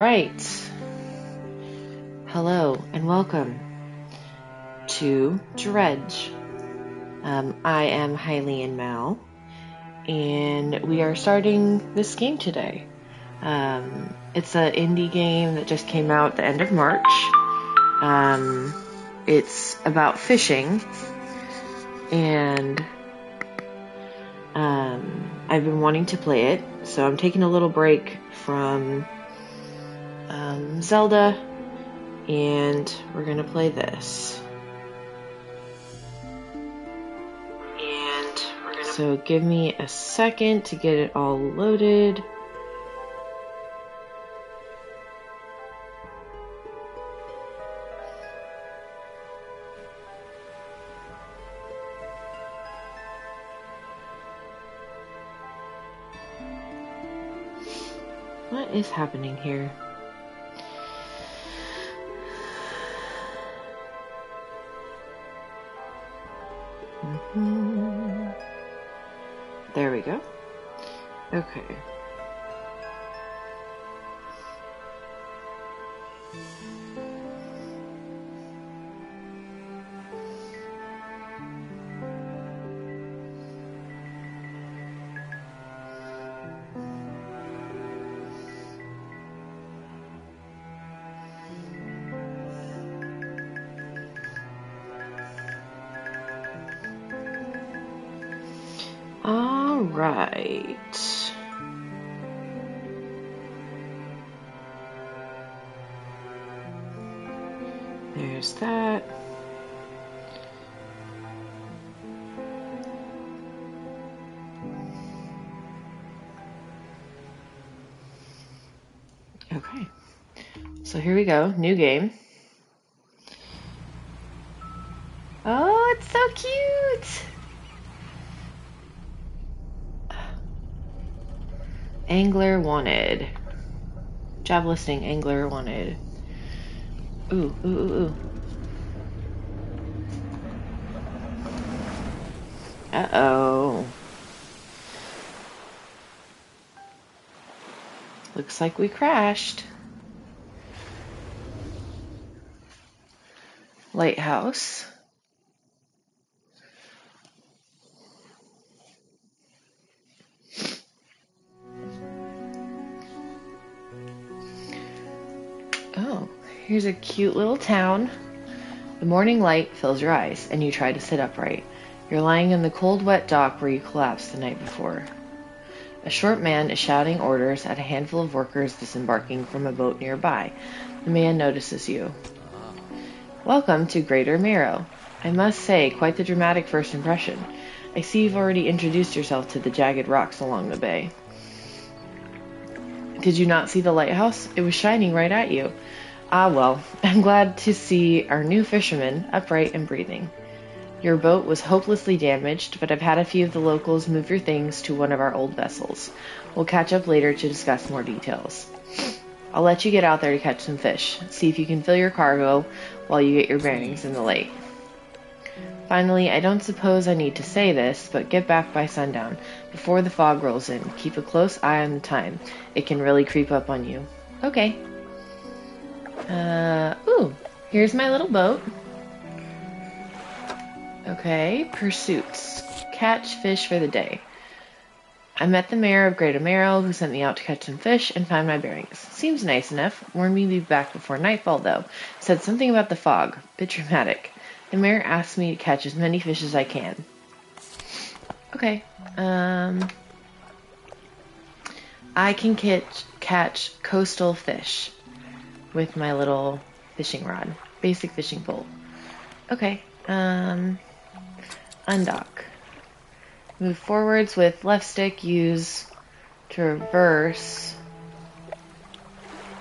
Right. Hello and welcome to Dredge. Um, I am Hylian Mal, and we are starting this game today. Um, it's an indie game that just came out the end of March. Um, it's about fishing, and um, I've been wanting to play it, so I'm taking a little break from um, Zelda, and we're gonna play this. And. So give me a second to get it all loaded. What is happening here? There we go. Okay. So here we go. New game. Oh, it's so cute. Angler wanted. Job listing angler wanted. Ooh, ooh, ooh, ooh. Uh oh. Looks like we crashed. Lighthouse. Oh, here's a cute little town. The morning light fills your eyes, and you try to sit upright. You're lying in the cold, wet dock where you collapsed the night before. A short man is shouting orders at a handful of workers disembarking from a boat nearby. The man notices you. Welcome to Greater Marrow. I must say, quite the dramatic first impression. I see you've already introduced yourself to the jagged rocks along the bay. Did you not see the lighthouse? It was shining right at you. Ah, well, I'm glad to see our new fisherman upright and breathing. Your boat was hopelessly damaged, but I've had a few of the locals move your things to one of our old vessels. We'll catch up later to discuss more details. I'll let you get out there to catch some fish. See if you can fill your cargo while you get your bearings in the lake. Finally, I don't suppose I need to say this, but get back by sundown, before the fog rolls in. Keep a close eye on the time. It can really creep up on you. Okay. Uh, ooh, here's my little boat. Okay, pursuits. Catch fish for the day. I met the mayor of Greater Marrow, who sent me out to catch some fish and find my bearings. Seems nice enough. Warned me to be back before nightfall, though. Said something about the fog. Bit dramatic. The mayor asked me to catch as many fish as I can. Okay. Um. I can catch catch coastal fish with my little fishing rod, basic fishing pole. Okay. Um. Undock. Move forwards with left stick. Use to reverse.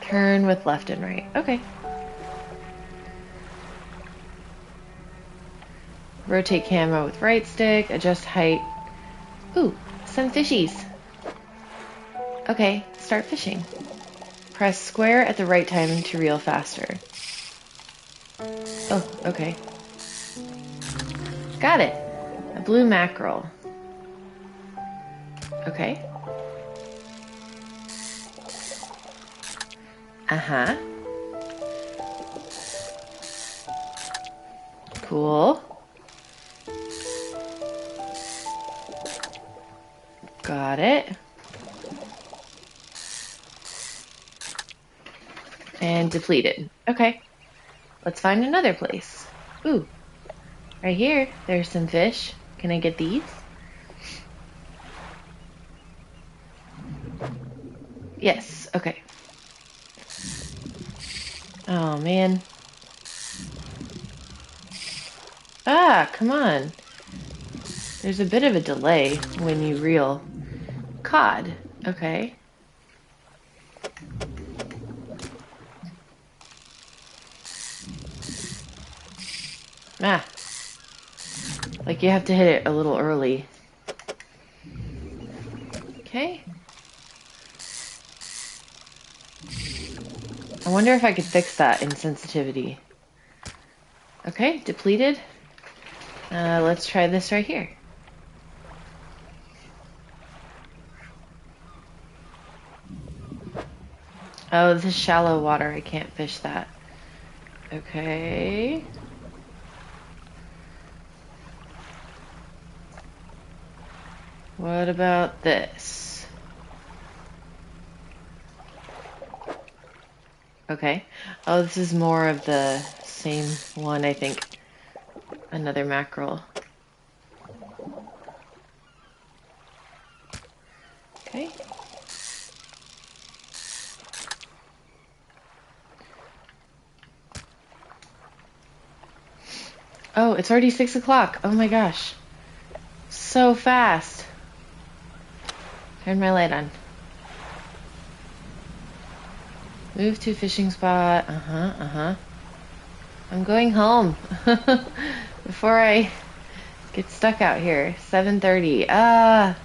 Turn with left and right. Okay. Rotate camera with right stick. Adjust height. Ooh, some fishies. Okay, start fishing. Press square at the right time to reel faster. Oh, okay. Got it. A blue mackerel. Okay. Uh-huh. Cool. Got it. And depleted. Okay. Let's find another place. Ooh. Right here, there's some fish. Can I get these? Yes, okay. Oh, man. Ah, come on. There's a bit of a delay when you reel cod. Okay. Ah. Like you have to hit it a little early. Okay. I wonder if I could fix that insensitivity. Okay, depleted. Uh, let's try this right here. Oh, this is shallow water. I can't fish that. Okay. What about this? Okay. Oh, this is more of the same one, I think. Another mackerel. Okay. Oh, it's already six o'clock. Oh my gosh. So fast. Turn my light on. Move to fishing spot. Uh-huh, uh-huh. I'm going home. Before I get stuck out here. 7.30. Ah.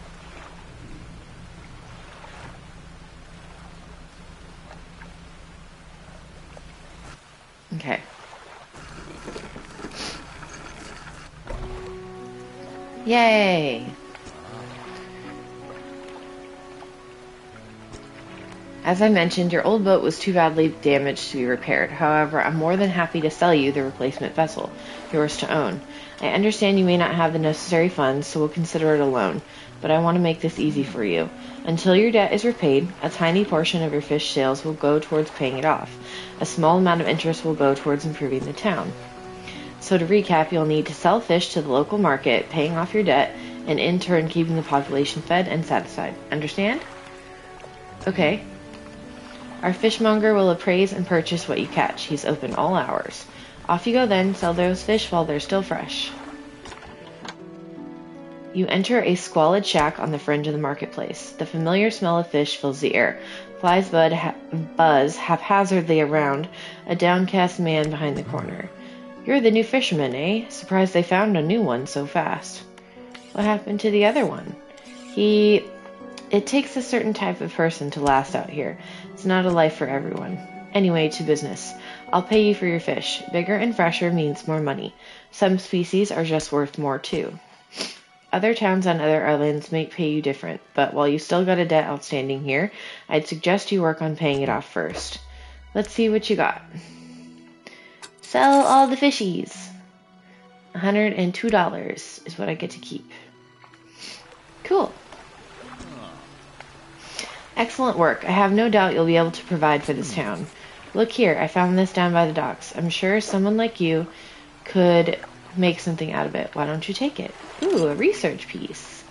Okay. Yay! As I mentioned, your old boat was too badly damaged to be repaired. However, I'm more than happy to sell you the replacement vessel, yours to own. I understand you may not have the necessary funds, so we'll consider it a loan, but I want to make this easy for you. Until your debt is repaid, a tiny portion of your fish sales will go towards paying it off. A small amount of interest will go towards improving the town. So to recap, you'll need to sell fish to the local market, paying off your debt, and in turn keeping the population fed and satisfied. Understand? Okay. Our fishmonger will appraise and purchase what you catch. He's open all hours. Off you go then, sell those fish while they're still fresh. You enter a squalid shack on the fringe of the marketplace. The familiar smell of fish fills the air. Flies bud ha- buzz haphazardly around a downcast man behind the corner. You're the new fisherman, eh? Surprised they found a new one so fast. What happened to the other one? He. It takes a certain type of person to last out here. It's not a life for everyone. Anyway, to business. I'll pay you for your fish. Bigger and fresher means more money. Some species are just worth more too. Other towns on other islands may pay you different, but while you still got a debt outstanding here, I'd suggest you work on paying it off first. Let's see what you got. Sell all the fishies. $102 is what I get to keep. Cool. Excellent work. I have no doubt you'll be able to provide for this mm. town. Look here, I found this down by the docks. I'm sure someone like you could make something out of it. Why don't you take it? Ooh, a research piece.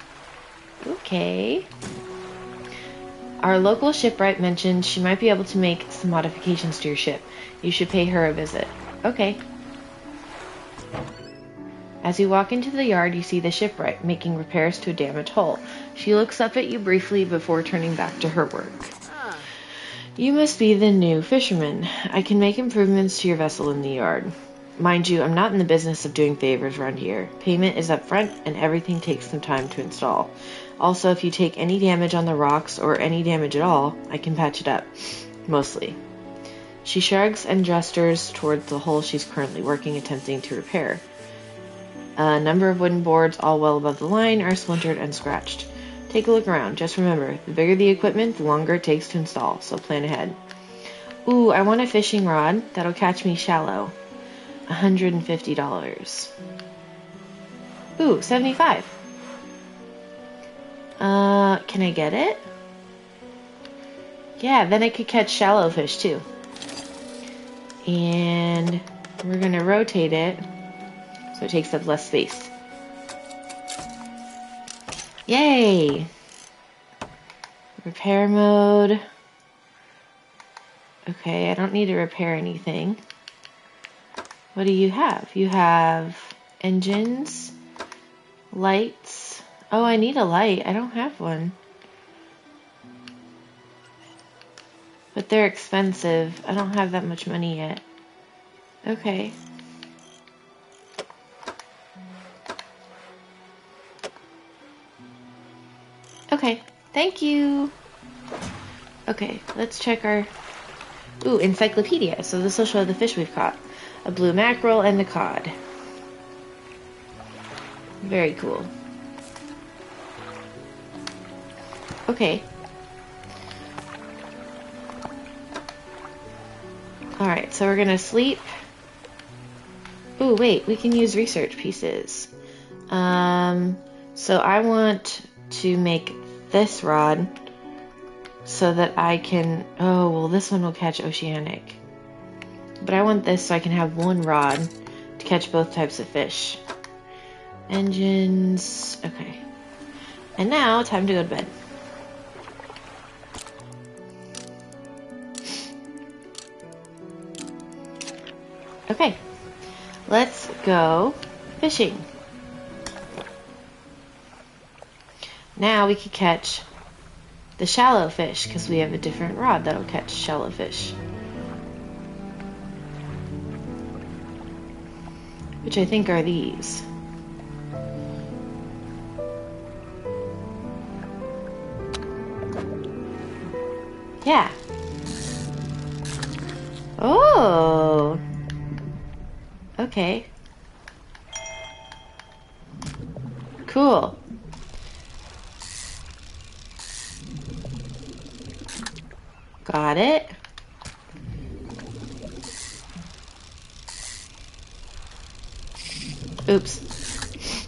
Okay. Our local shipwright mentioned she might be able to make some modifications to your ship. You should pay her a visit. Okay. As you walk into the yard, you see the shipwright making repairs to a damaged hull. She looks up at you briefly before turning back to her work. You must be the new fisherman. I can make improvements to your vessel in the yard. Mind you, I'm not in the business of doing favors around here. Payment is up front, and everything takes some time to install. Also, if you take any damage on the rocks or any damage at all, I can patch it up. Mostly. She shrugs and gestures towards the hole she's currently working, attempting to repair. A number of wooden boards, all well above the line, are splintered and scratched. Take a look around. Just remember, the bigger the equipment, the longer it takes to install, so plan ahead. Ooh, I want a fishing rod that'll catch me shallow. $150. Ooh, 75. Uh, can I get it? Yeah, then I could catch shallow fish too. And we're gonna rotate it so it takes up less space. Yay! Repair mode. Okay, I don't need to repair anything. What do you have? You have engines, lights. Oh, I need a light. I don't have one. But they're expensive. I don't have that much money yet. Okay. Okay, thank you. Okay, let's check our Ooh, encyclopedia. So this will show the fish we've caught. A blue mackerel and a cod. Very cool. Okay. Alright, so we're gonna sleep. Ooh, wait, we can use research pieces. Um, so I want to make this rod so that I can, oh, well, this one will catch oceanic. But I want this so I can have one rod to catch both types of fish. Engines, okay. And now, time to go to bed. Okay, let's go fishing. Now we could catch the shallow fish because we have a different rod that'll catch shallow fish. Which I think are these. Yeah. Oh. Okay. Cool. Got it. Oops.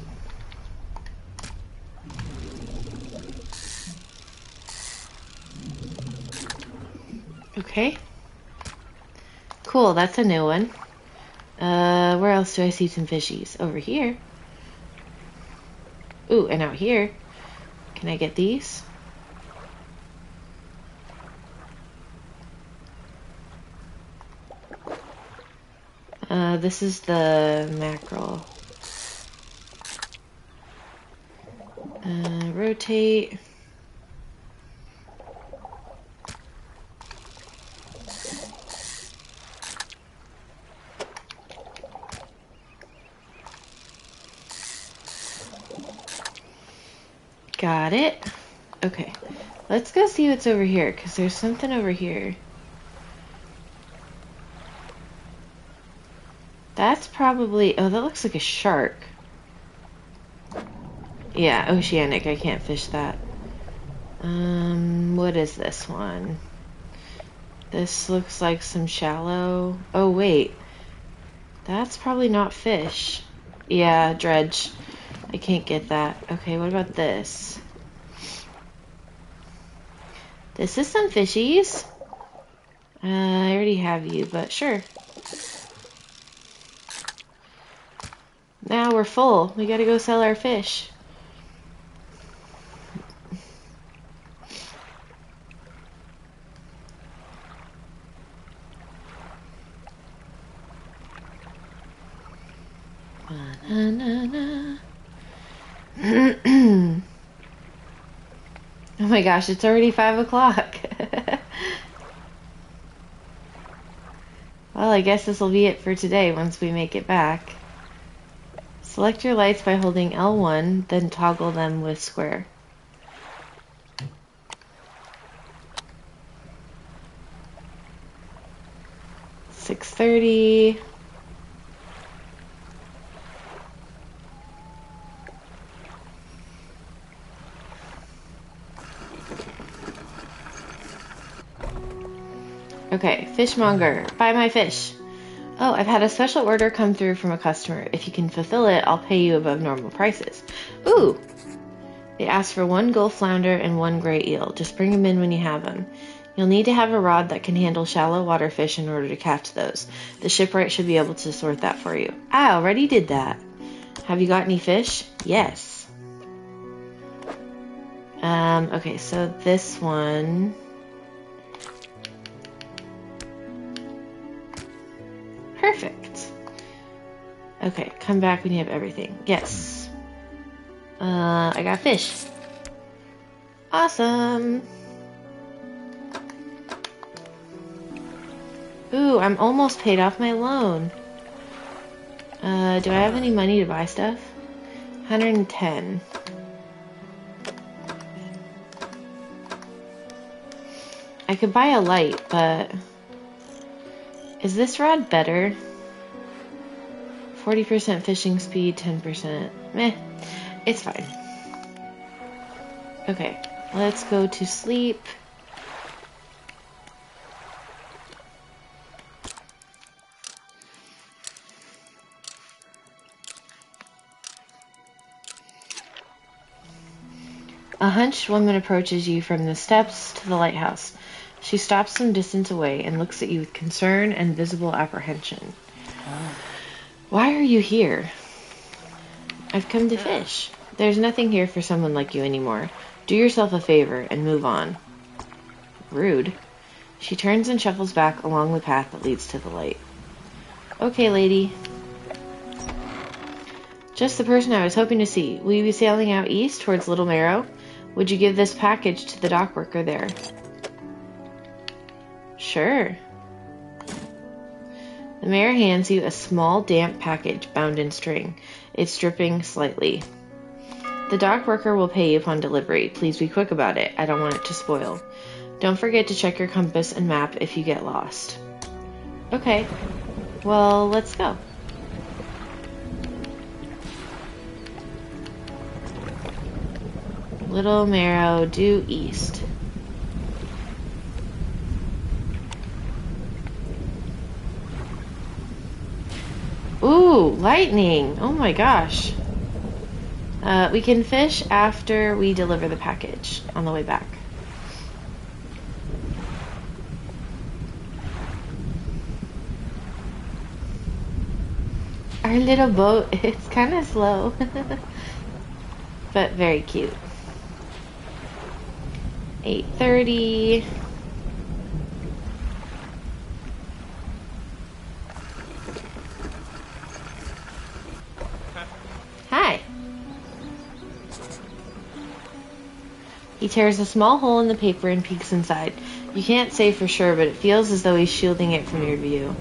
Okay. Cool, that's a new one. Uh, where else do I see some fishies? Over here. Ooh, and out here. Can I get these? Uh, this is the mackerel. Uh, rotate. Got it. Okay. Let's go see what's over here, because there's something over here. That's probably... Oh, that looks like a shark. Yeah, oceanic. I can't fish that. Um, what is this one? This looks like some shallow... Oh, wait. That's probably not fish. Yeah, dredge. I can't get that. Okay, what about this? This is some fishies. Uh, I already have you, but sure. Now we're full. We gotta go sell our fish. oh my gosh, it's already five o'clock. well, I guess this will be it for today once we make it back. Select your lights by holding L1, then toggle them with square. Six thirty. Okay, fishmonger, buy my fish. Oh, I've had a special order come through from a customer. If you can fulfill it, I'll pay you above normal prices. Ooh! They asked for one gull flounder and one gray eel. Just bring them in when you have them. You'll need to have a rod that can handle shallow water fish in order to catch those. The shipwright should be able to sort that for you. I already did that. Have you got any fish? Yes. Um, okay, so this one. Perfect. Okay, come back when you have everything. Yes. Uh, I got fish. Awesome. Ooh, I'm almost paid off my loan. Uh, do I have any money to buy stuff? 110. I could buy a light, but... Is this rod better? 40% fishing speed, 10%. Meh. It's fine. Okay, let's go to sleep. A hunched woman approaches you from the steps to the lighthouse. She stops some distance away and looks at you with concern and visible apprehension. Why are you here? I've come to fish. There's nothing here for someone like you anymore. Do yourself a favor and move on. Rude. She turns and shuffles back along the path that leads to the light. Okay, lady. Just the person I was hoping to see. Will you be sailing out east towards Little Marrow? Would you give this package to the dock worker there? Sure. The mayor hands you a small, damp package bound in string. It's dripping slightly. The dock worker will pay you upon delivery. Please be quick about it. I don't want it to spoil. Don't forget to check your compass and map if you get lost. Okay. Well, let's go. Little Marrow due east. Ooh, lightning! Oh my gosh. Uh, we can fish after we deliver the package on the way back. Our little boat, it's kind of slow, but very cute. 8.30. He tears a small hole in the paper and peeks inside. You can't say for sure, but it feels as though he's shielding it from your view.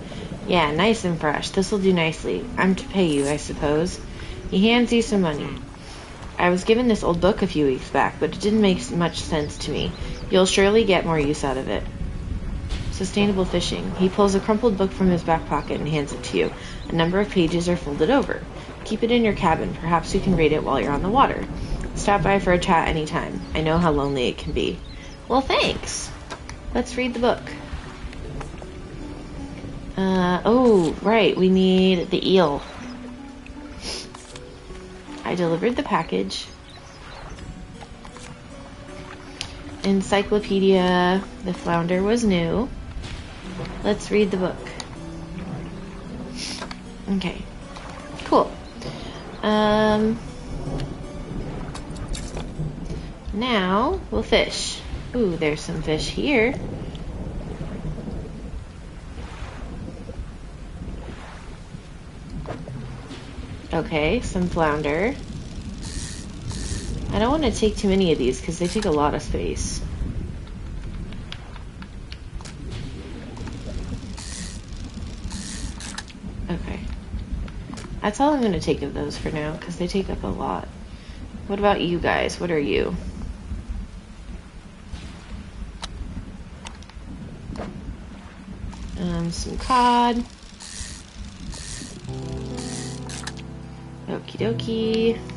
Yeah, nice and fresh. This'll do nicely. I'm to pay you, I suppose. He hands you some money. I was given this old book a few weeks back, but it didn't make much sense to me. You'll surely get more use out of it. Sustainable fishing. He pulls a crumpled book from his back pocket and hands it to you. A number of pages are folded over. Keep it in your cabin. Perhaps you can read it while you're on the water. Stop by for a chat anytime. I know how lonely it can be. Well, thanks. Let's read the book. Uh, oh, right. We need the eel. I delivered the package. Encyclopedia, the flounder was new. Let's read the book. Okay. Cool. Um, now we'll fish. Ooh, there's some fish here. Okay, some flounder. I don't want to take too many of these because they take a lot of space. Okay. That's all I'm going to take of those for now because they take up a lot. What about you guys? What are you? Um, some cod. Okie dokie.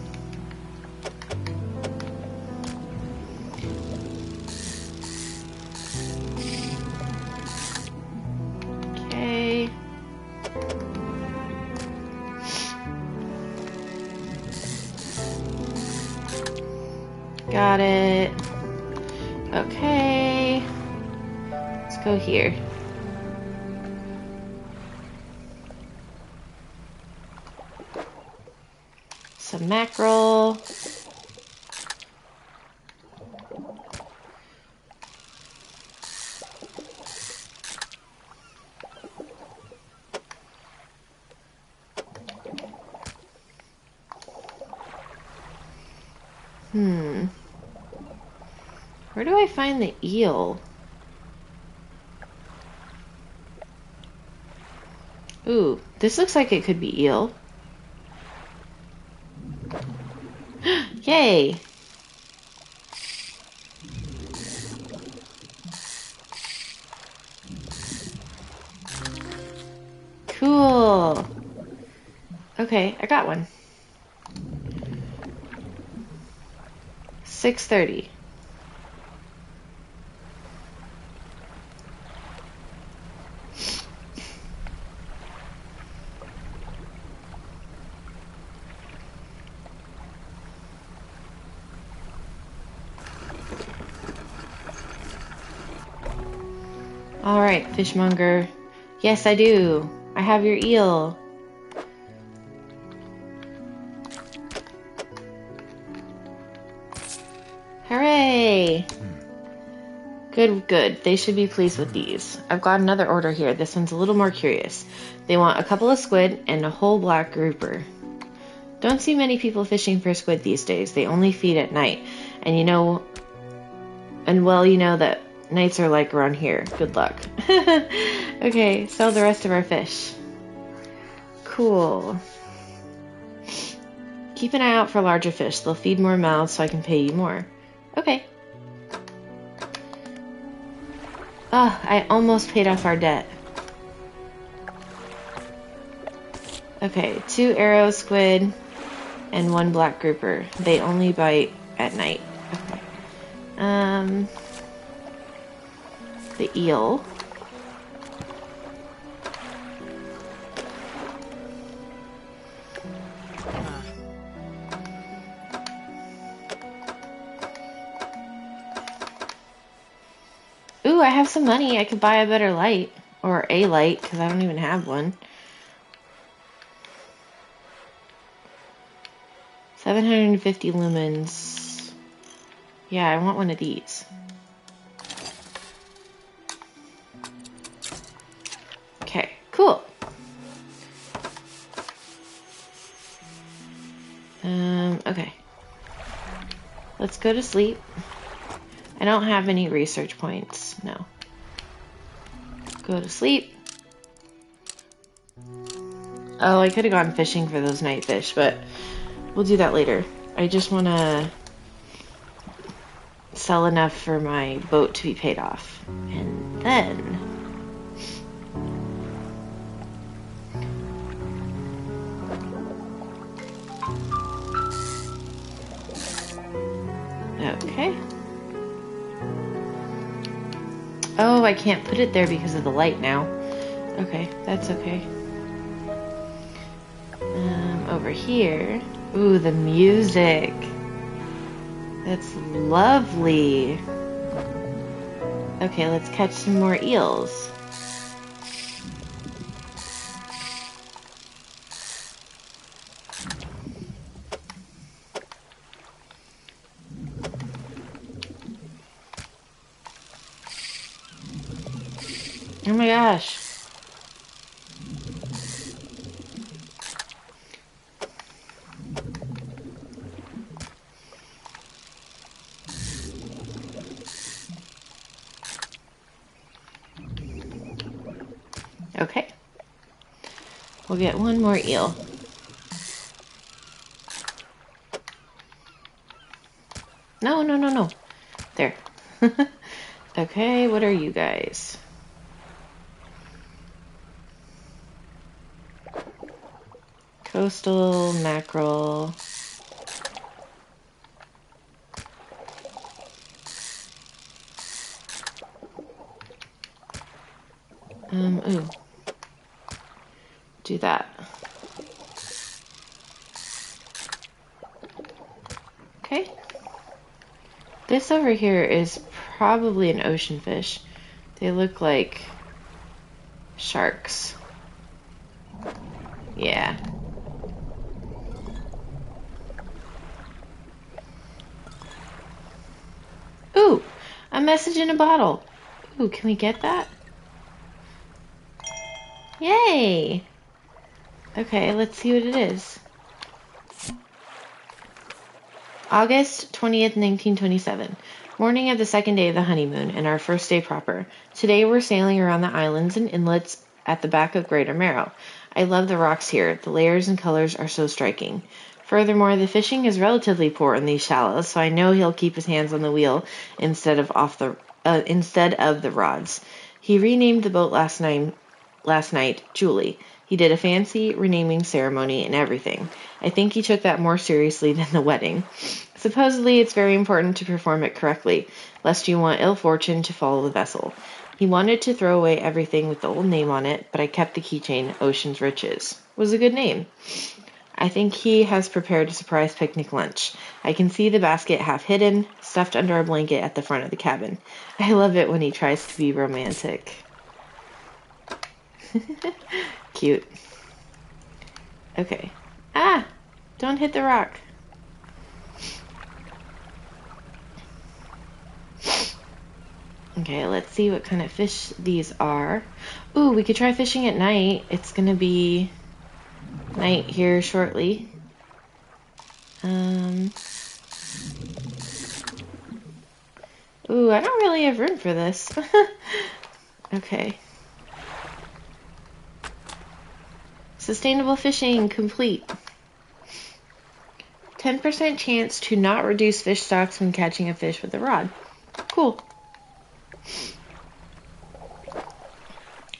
Mackerel. Hmm. Where do I find the eel? Ooh, this looks like it could be eel. Yay! Cool. Okay, I got one. 6.30. All right, fishmonger. Yes, I do. I have your eel. Hooray! Good, good. They should be pleased with these. I've got another order here. This one's a little more curious. They want a couple of squid and a whole black grouper. Don't see many people fishing for squid these days. They only feed at night. And you know, and well, you know that nights are like around here. Good luck. okay, sell the rest of our fish. Cool. Keep an eye out for larger fish. They'll feed more mouths so I can pay you more. Okay. Oh, I almost paid off our debt. Okay, two arrow squid and one black grouper. They only bite at night. Okay. Um, the eel. Ooh, I have some money. I could buy a better light. Or a light, because I don't even have one. 750 lumens. Yeah, I want one of these. Cool. Um, okay. Let's go to sleep. I don't have any research points, no. Go to sleep. Oh, I could have gone fishing for those night fish, but we'll do that later. I just want to sell enough for my boat to be paid off. And then... Okay. Oh, I can't put it there because of the light now. Okay, that's okay. Um, over here. Ooh, the music. That's lovely. Okay, let's catch some more eels. We'll get one more eel. No, no, no, no. There. okay, what are you guys? Coastal mackerel. Um, ooh. Do that. Okay. This over here is probably an ocean fish. They look like sharks. Yeah. Ooh, a message in a bottle. Ooh, can we get that? Yay! Okay, let's see what it is. August 20th, 1927. Morning of the second day of the honeymoon and our first day proper. Today we're sailing around the islands and inlets at the back of Greater Marrow. I love the rocks here. The layers and colors are so striking. Furthermore, the fishing is relatively poor in these shallows, so I know he'll keep his hands on the wheel instead of off the uh, instead of the rods. He renamed the boat last night last night Julie. He did a fancy renaming ceremony and everything. I think he took that more seriously than the wedding. Supposedly, it's very important to perform it correctly, lest you want ill fortune to follow the vessel. He wanted to throw away everything with the old name on it, but I kept the keychain Ocean's Riches. Was a good name. I think he has prepared a surprise picnic lunch. I can see the basket half hidden, stuffed under a blanket at the front of the cabin. I love it when he tries to be romantic. Cute. Okay. Ah! Don't hit the rock. Okay, let's see what kind of fish these are. Ooh, we could try fishing at night. It's gonna be night here shortly. Um. Ooh, I don't really have room for this. okay. Sustainable fishing complete. 10% chance to not reduce fish stocks when catching a fish with a rod. Cool.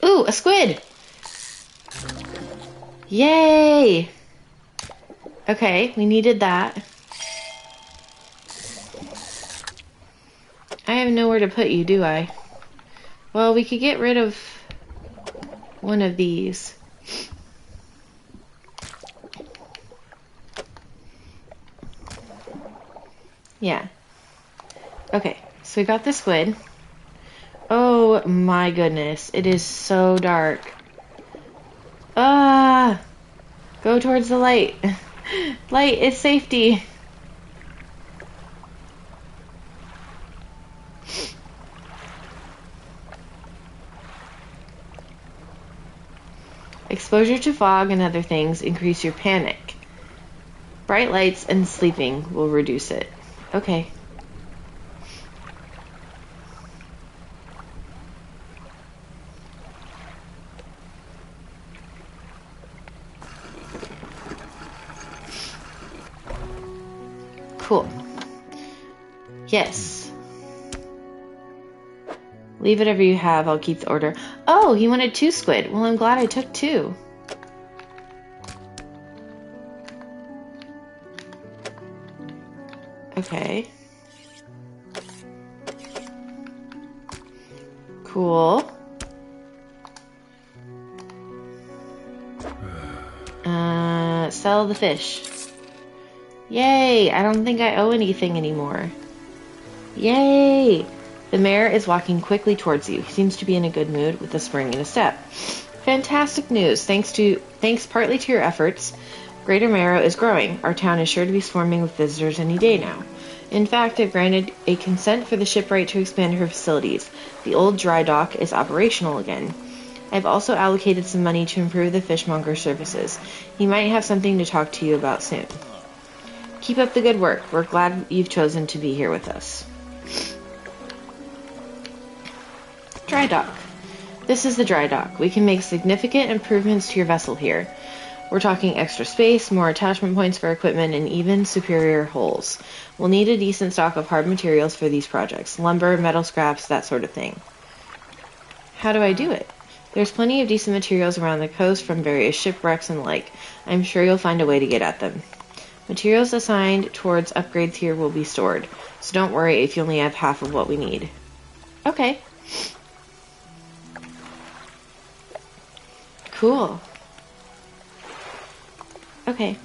Ooh, a squid! Yay! Okay, we needed that. I have nowhere to put you, do I? Well, we could get rid of one of these. Yeah. Okay, so we got the squid. Oh my goodness, it is so dark. Ah! Go towards the light. Light is safety. Exposure to fog and other things increase your panic. Bright lights and sleeping will reduce it. Okay. Cool. Yes. Leave whatever you have, I'll keep the order. Oh, he wanted two squid. Well, I'm glad I took two. Okay. Cool. Uh, sell the fish. Yay! I don't think I owe anything anymore. Yay! The mayor is walking quickly towards you. He seems to be in a good mood with a spring in his step. Fantastic news. Thanks to thanks partly to your efforts, Greater Marrow is growing. Our town is sure to be swarming with visitors any day now. In fact, I've granted a consent for the shipwright to expand her facilities. The old dry dock is operational again. I've also allocated some money to improve the fishmonger's services. He might have something to talk to you about soon. Keep up the good work. We're glad you've chosen to be here with us. Dry dock. This is the dry dock. We can make significant improvements to your vessel here. We're talking extra space, more attachment points for equipment, and even superior holes. We'll need a decent stock of hard materials for these projects lumber, metal scraps, that sort of thing. How do I do it? There's plenty of decent materials around the coast from various shipwrecks and like. I'm sure you'll find a way to get at them. Materials assigned towards upgrades here will be stored, so don't worry if you only have half of what we need. Okay. Cool. Okay.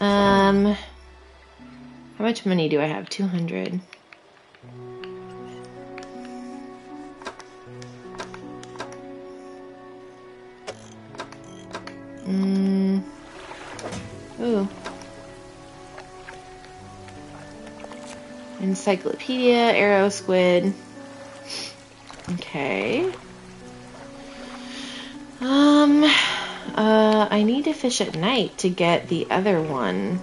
Um, How much money do I have? 200. Mm. Ooh. Encyclopedia, arrow squid. Okay. Um, uh, I need to fish at night to get the other one.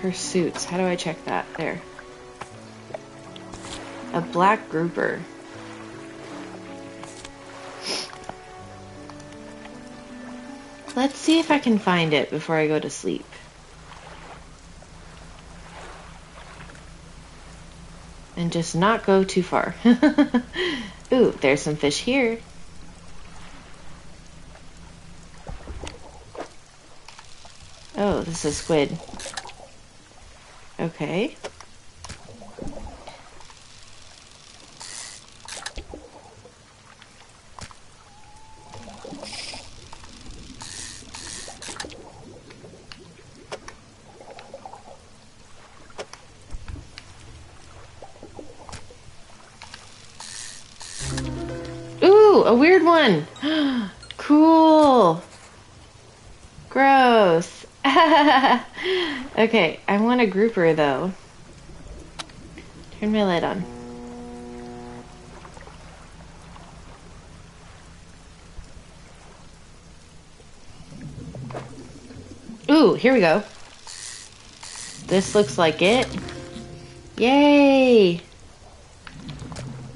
Pursuits. How do I check that? There. A black grouper. Let's see if I can find it before I go to sleep. And just not go too far. Ooh, there's some fish here. Oh, this is squid. Okay. Ooh, a weird one. cool. Gross. okay, I want a grouper though. Turn my light on. Ooh, here we go. This looks like it. Yay!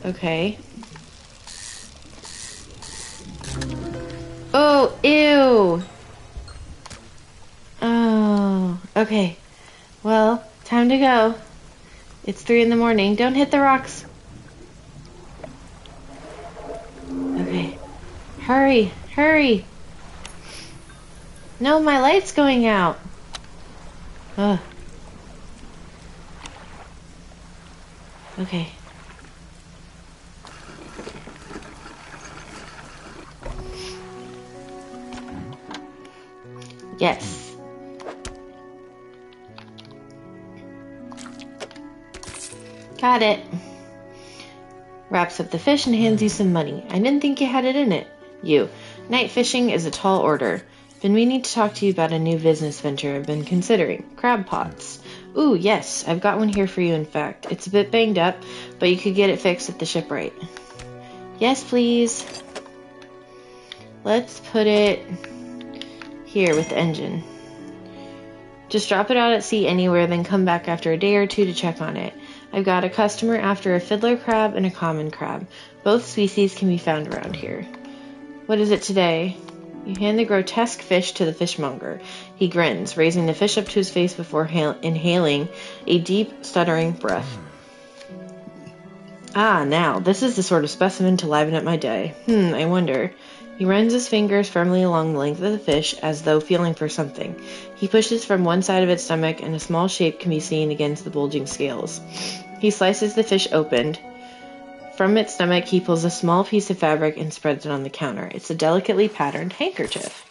Okay. Oh, ew! Okay. Well, time to go. It's three in the morning. Don't hit the rocks. Okay. Hurry, hurry. No, my light's going out. Ugh. Okay. Yes. Got it. Wraps up the fish and hands you some money. I didn't think you had it in it. You. Night fishing is a tall order. Been meaning to talk to you about a new business venture I've been considering. Crab pots. Ooh, yes, I've got one here for you, in fact. It's a bit banged up, but you could get it fixed at the shipwright. Yes, please. Let's put it here with the engine. Just drop it out at sea anywhere, then come back after a day or two to check on it. I've got a customer after a fiddler crab and a common crab. Both species can be found around here. What is it today? You hand the grotesque fish to the fishmonger. He grins, raising the fish up to his face before inhaling a deep, stuttering breath. Ah, now, this is the sort of specimen to liven up my day. Hmm, I wonder. He runs his fingers firmly along the length of the fish as though feeling for something. He pushes from one side of its stomach, and a small shape can be seen against the bulging scales. He slices the fish open. From its stomach, he pulls a small piece of fabric and spreads it on the counter. It's a delicately patterned handkerchief.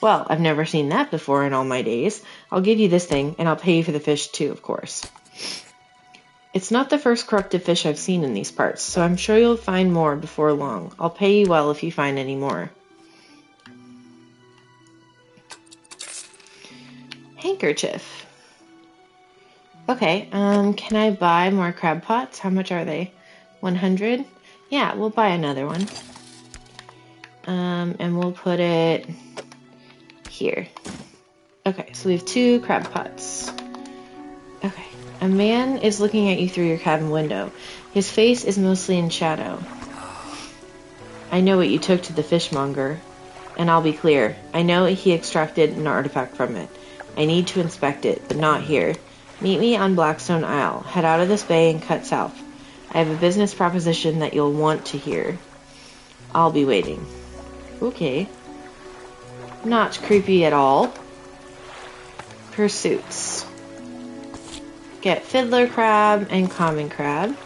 Well, I've never seen that before in all my days. I'll give you this thing, and I'll pay you for the fish too, of course. It's not the first corrupted fish I've seen in these parts, so I'm sure you'll find more before long. I'll pay you well if you find any more. Handkerchief. Okay, um, can I buy more crab pots? How much are they? 100? Yeah, we'll buy another one. Um, and we'll put it here. Okay, so we have two crab pots. Okay. A man is looking at you through your cabin window. His face is mostly in shadow. I know what you took to the fishmonger, and I'll be clear. I know he extracted an artifact from it. I need to inspect it, but not here. Meet me on Blackstone Isle. Head out of this bay and cut south. I have a business proposition that you'll want to hear. I'll be waiting. Okay. Not creepy at all. Pursuits. Get fiddler crab and common crab.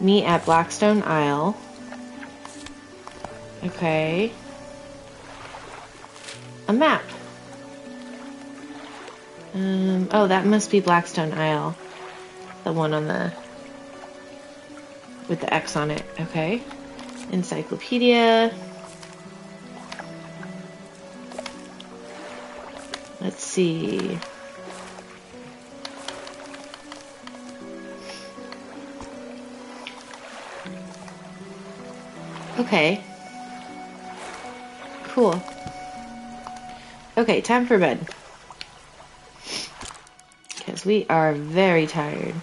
Meet at Blackstone Isle. Okay. A map. Um, oh, that must be Blackstone Isle. The one on the... With the X on it. Okay. Encyclopedia. Let's see. Okay. Cool. Okay, time for bed. Because we are very tired.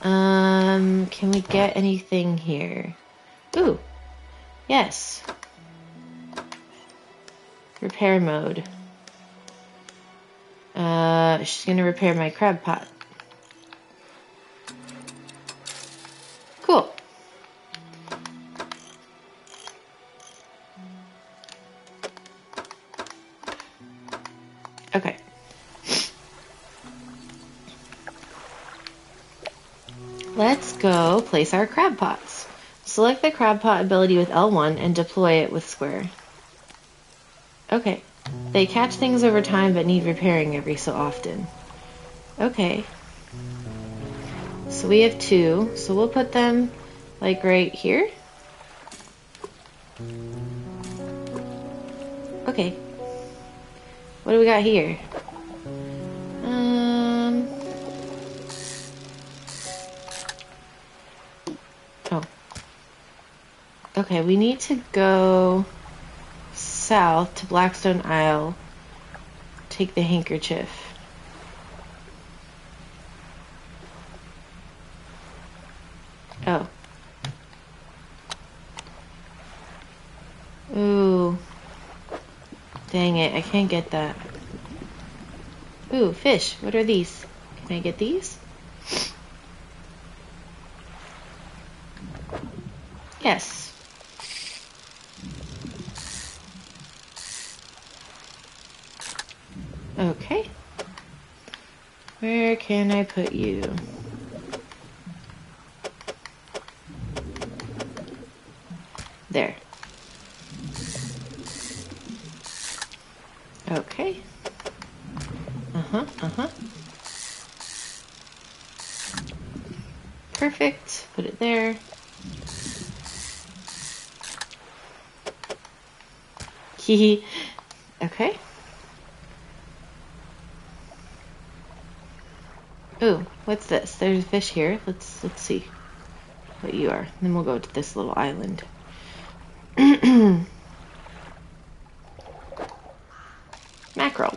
Um, can we get anything here? Ooh. Yes. Repair mode. Uh, she's gonna repair my crab pot. Let's go place our crab pots. Select the crab pot ability with L1 and deploy it with square. Okay. They catch things over time but need repairing every so often. Okay. So we have two. So we'll put them like right here. Okay. What do we got here? Okay, we need to go south to Blackstone Isle. Take the handkerchief. Oh. Ooh. Dang it, I can't get that. Ooh, fish. What are these? Can I get these? Yes. Okay. Where can I put you? There. Okay. Uh-huh, uh-huh. Perfect. Put it there. Hee Okay. Ooh, what's this? There's a fish here. Let's let's see what you are. Then we'll go to this little island. Mackerel.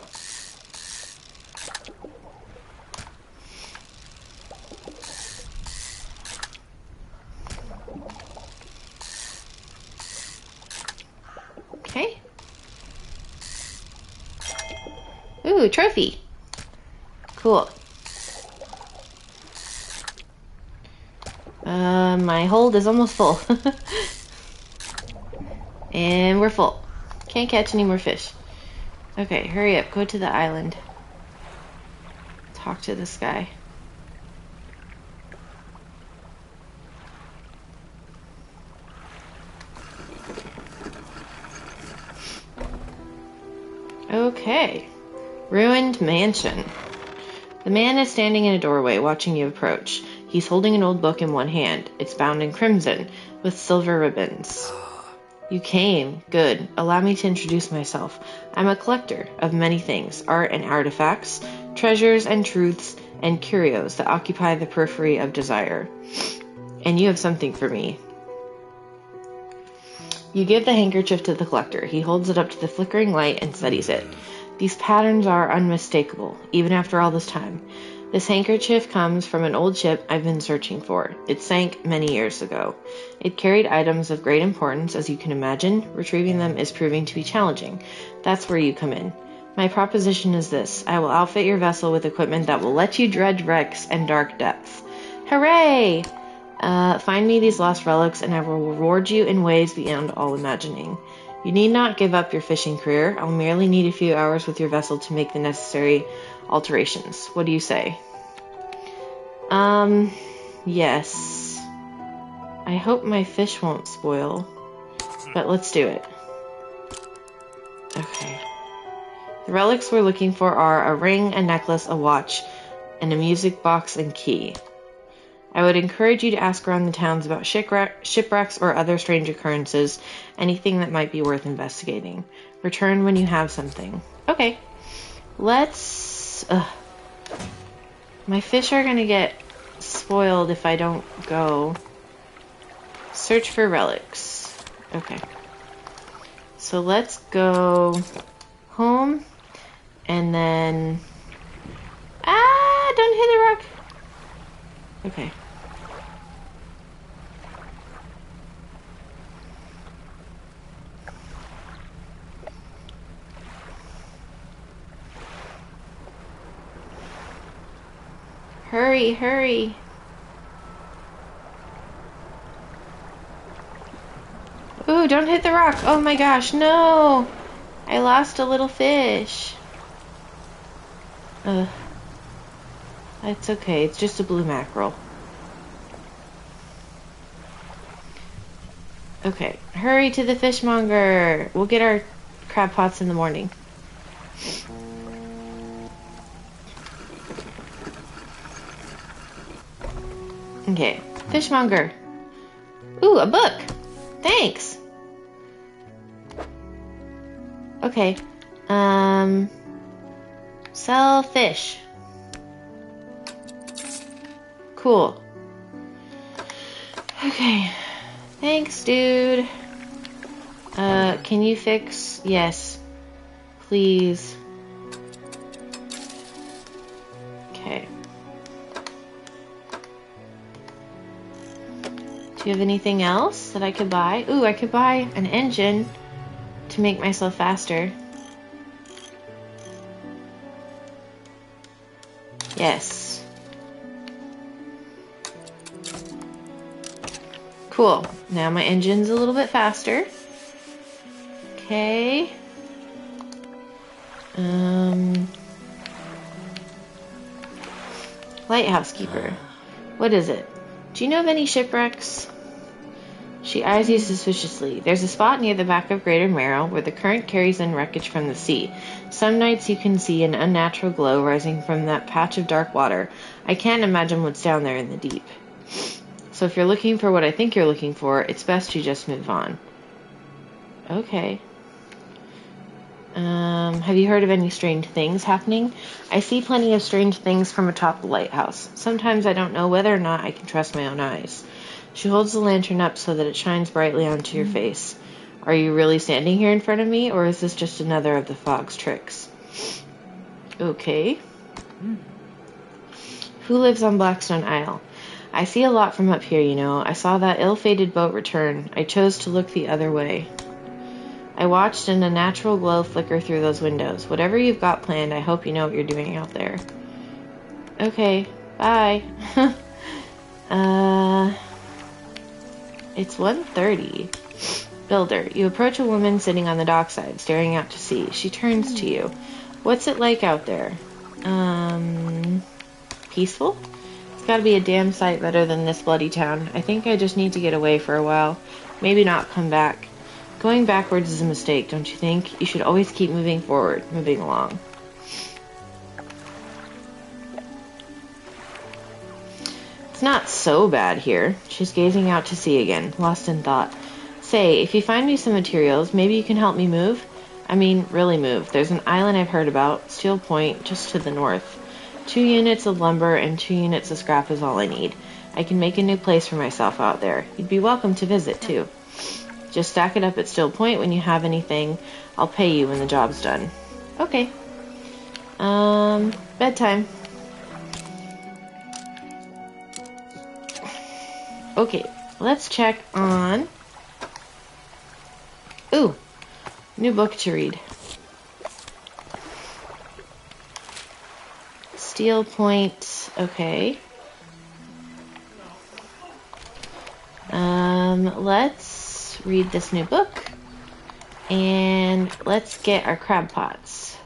Okay. Ooh, trophy. Cool. Uh, my hold is almost full. and we're full. Can't catch any more fish. Okay, hurry up. Go to the island. Talk to this guy. Okay. Ruined mansion. The man is standing in a doorway watching you approach. He's holding an old book in one hand. It's bound in crimson with silver ribbons. You came. Good. Allow me to introduce myself. I'm a collector of many things art and artifacts, treasures and truths, and curios that occupy the periphery of desire. And you have something for me. You give the handkerchief to the collector. He holds it up to the flickering light and studies it. These patterns are unmistakable, even after all this time. This handkerchief comes from an old ship I've been searching for. It sank many years ago. It carried items of great importance, as you can imagine. Retrieving them is proving to be challenging. That's where you come in. My proposition is this I will outfit your vessel with equipment that will let you dredge wrecks and dark depths. Hooray! Uh, find me these lost relics, and I will reward you in ways beyond all imagining. You need not give up your fishing career. I'll merely need a few hours with your vessel to make the necessary alterations. What do you say? Um, yes. I hope my fish won't spoil, but let's do it. Okay. The relics we're looking for are a ring, a necklace, a watch, and a music box and key. I would encourage you to ask around the towns about shipwreck, shipwrecks or other strange occurrences, anything that might be worth investigating. Return when you have something. Okay. Let's. Ugh. My fish are gonna get spoiled if I don't go. Search for relics. Okay. So let's go home and then. Ah! Don't hit the rock! Okay. Hurry, hurry. Ooh, don't hit the rock. Oh my gosh, no. I lost a little fish. Ugh. It's okay. It's just a blue mackerel. Okay. Hurry to the fishmonger. We'll get our crab pots in the morning. Okay. Fishmonger. Ooh, a book. Thanks. Okay. Um. Sell fish. Cool. Okay. Thanks, dude. Uh, can you fix? Yes. Please. Okay. Do you have anything else that I could buy? Ooh, I could buy an engine to make myself faster. Yes. Cool. Now my engine's a little bit faster. Okay. Um. Lighthouse keeper. What is it? Do you know of any shipwrecks? She eyes you suspiciously. There's a spot near the back of Greater Marrow where the current carries in wreckage from the sea. Some nights you can see an unnatural glow rising from that patch of dark water. I can't imagine what's down there in the deep. So if you're looking for what I think you're looking for, it's best you just move on. Okay. Um, have you heard of any strange things happening? I see plenty of strange things from atop the lighthouse. Sometimes I don't know whether or not I can trust my own eyes. She holds the lantern up so that it shines brightly onto your face. Are you really standing here in front of me, or is this just another of the fog's tricks? Okay. Who lives on Blackstone Isle? I see a lot from up here, you know. I saw that ill fated boat return. I chose to look the other way. I watched and a natural glow flicker through those windows. Whatever you've got planned, I hope you know what you're doing out there. Okay, bye. uh, it's 1.30. Builder, you approach a woman sitting on the dockside, staring out to sea. She turns to you. What's it like out there? Um, peaceful? It's gotta be a damn sight better than this bloody town. I think I just need to get away for a while. Maybe not come back. Going backwards is a mistake, don't you think? You should always keep moving forward, moving along. It's not so bad here. She's gazing out to sea again, lost in thought. Say, if you find me some materials, maybe you can help me move? I mean, really move. There's an island I've heard about, Steel Point, just to the north. Two units of lumber and two units of scrap is all I need. I can make a new place for myself out there. You'd be welcome to visit, too. Just stack it up at Steel Point when you have anything. I'll pay you when the job's done. Okay. Um, bedtime. Okay, let's check on. Ooh, new book to read. Steel Point. Okay. Um, let's read this new book. And let's get our crab pots.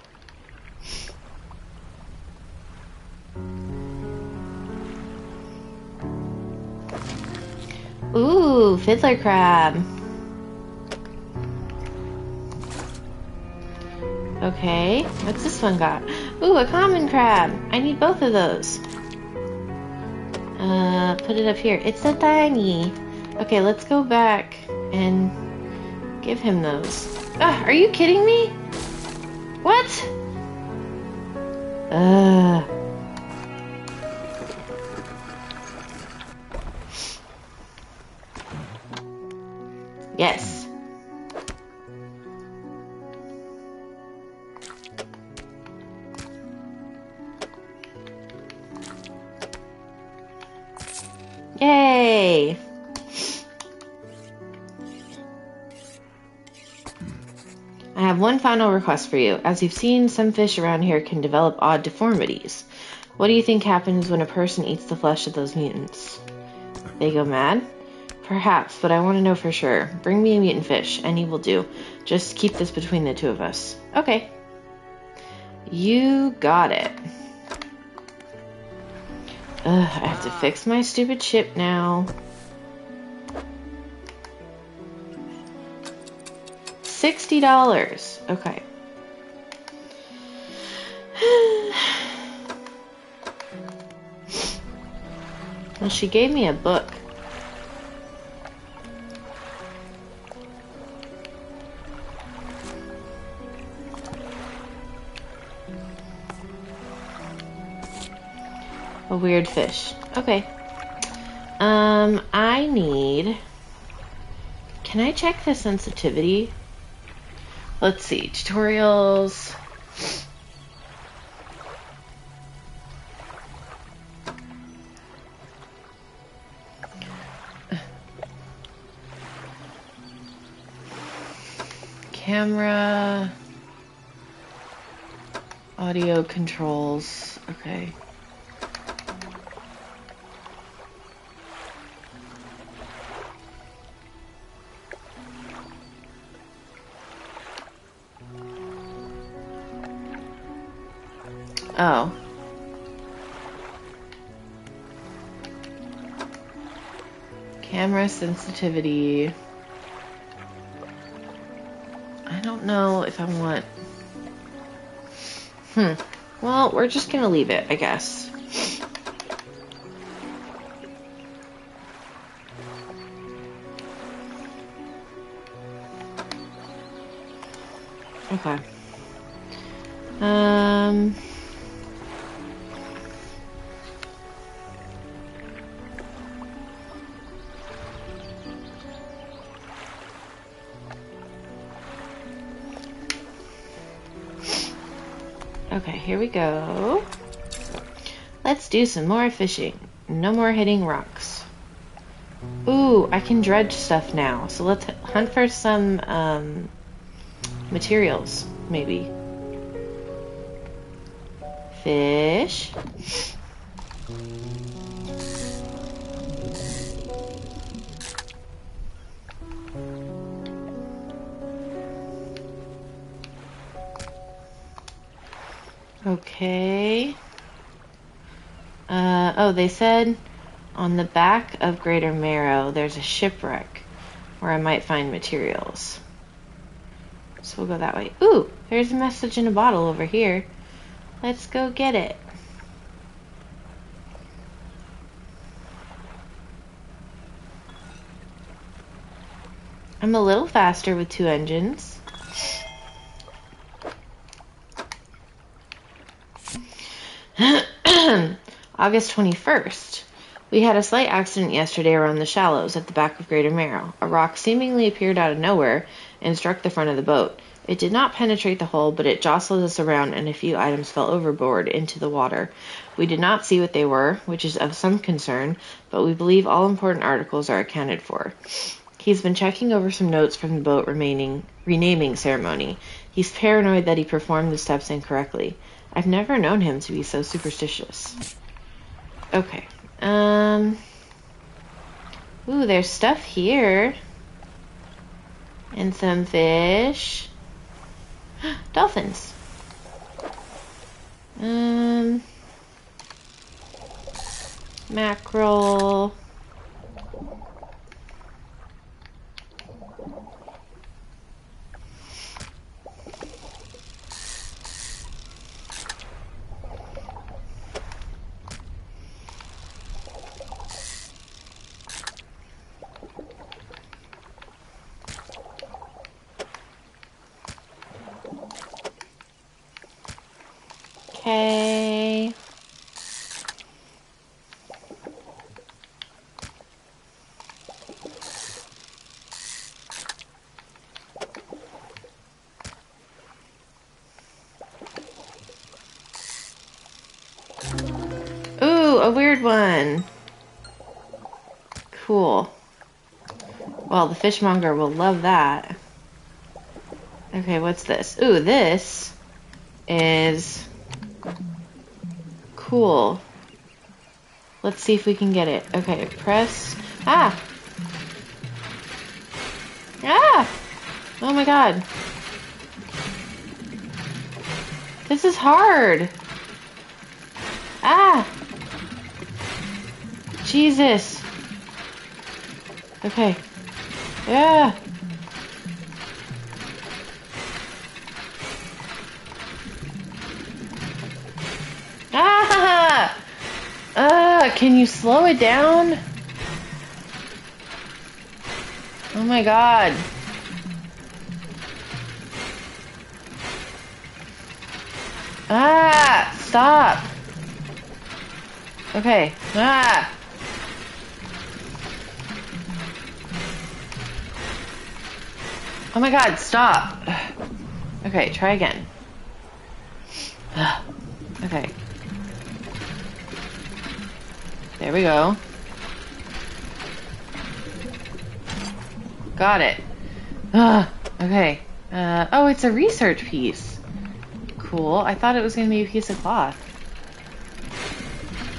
Ooh, fiddler crab. Okay, what's this one got? Ooh, a common crab. I need both of those. Uh, put it up here. It's a tiny. Okay, let's go back and give him those. Ah, are you kidding me? What? Uh. Yes. Have one final request for you. As you've seen, some fish around here can develop odd deformities. What do you think happens when a person eats the flesh of those mutants? They go mad? Perhaps, but I want to know for sure. Bring me a mutant fish. Any will do. Just keep this between the two of us. Okay. You got it. Ugh, I have to fix my stupid ship now. Sixty dollars. Okay. well, she gave me a book. A weird fish. Okay. Um, I need... Can I check the sensitivity? Let's see. Tutorials. Camera. Audio controls. Okay. Oh. Camera sensitivity. I don't know if I want... Hmm. Well, we're just gonna leave it, I guess. Okay. Um... Okay, here we go. Let's do some more fishing. No more hitting rocks. Ooh, I can dredge stuff now. So let's hunt for some um, materials, maybe. Fish. Okay. Uh, oh, they said on the back of Greater Marrow there's a shipwreck where I might find materials. So we'll go that way. Ooh, there's a message in a bottle over here. Let's go get it. I'm a little faster with two engines. August 21st. We had a slight accident yesterday around the shallows at the back of Greater Marrow. A rock seemingly appeared out of nowhere and struck the front of the boat. It did not penetrate the hull, but it jostled us around and a few items fell overboard into the water. We did not see what they were, which is of some concern, but we believe all important articles are accounted for. He's been checking over some notes from the boat remaining renaming ceremony. He's paranoid that he performed the steps incorrectly. I've never known him to be so superstitious. Okay. Um. Ooh, there's stuff here. And some fish. Dolphins. Um. Mackerel. Ooh, a weird one. Cool. Well, the fishmonger will love that. Okay, what's this? Ooh, this is cool. Let's see if we can get it. Okay, press. Ah! Ah! Oh my god. This is hard. Ah! Jesus. Okay. Yeah. Can you slow it down? Oh my god. Ah! Stop! Okay. Ah! Oh my god, stop. Okay, try again. We go. Got it. Ugh, okay. Uh, oh, it's a research piece. Cool. I thought it was going to be a piece of cloth.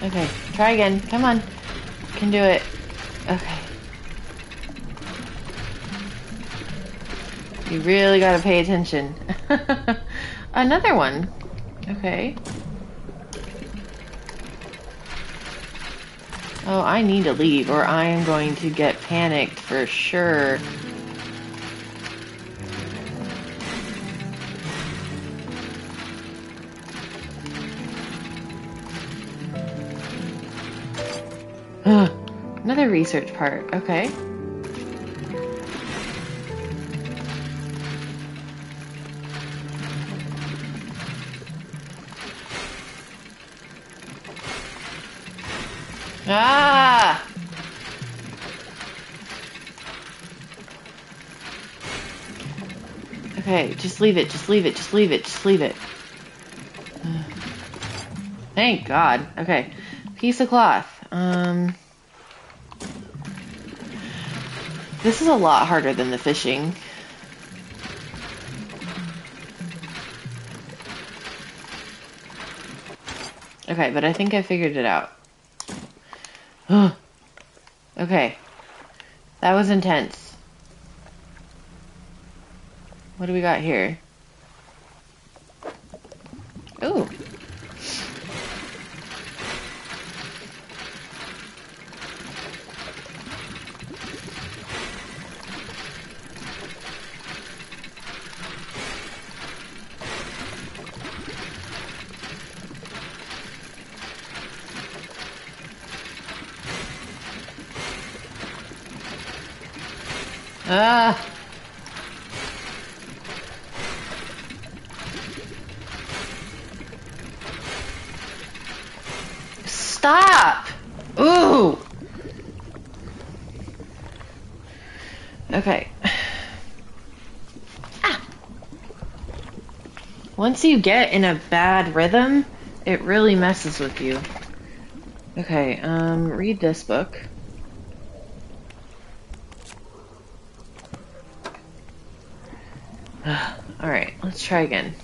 Okay, try again. Come on. Can do it. Okay. You really gotta pay attention. Another one. Okay. Oh, I need to leave or I am going to get panicked for sure. Another research part. Okay. Just leave it, just leave it, just leave it, just leave it. Thank God. Okay. Piece of cloth. Um, this is a lot harder than the fishing. Okay, but I think I figured it out. okay. That was intense. What do we got here? Ooh. Ah. Stop. Ooh. Okay. Ah. Once you get in a bad rhythm, it really messes with you. Okay, um, read this book. Alright, let's try again.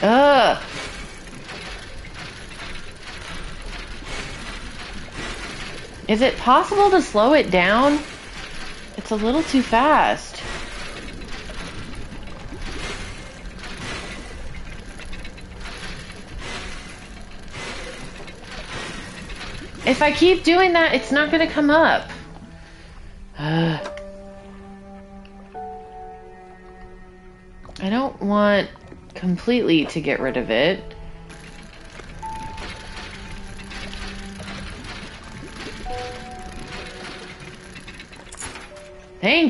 Ugh! Is it possible to slow it down? It's a little too fast. If I keep doing that, it's not going to come up. I don't want completely to get rid of it.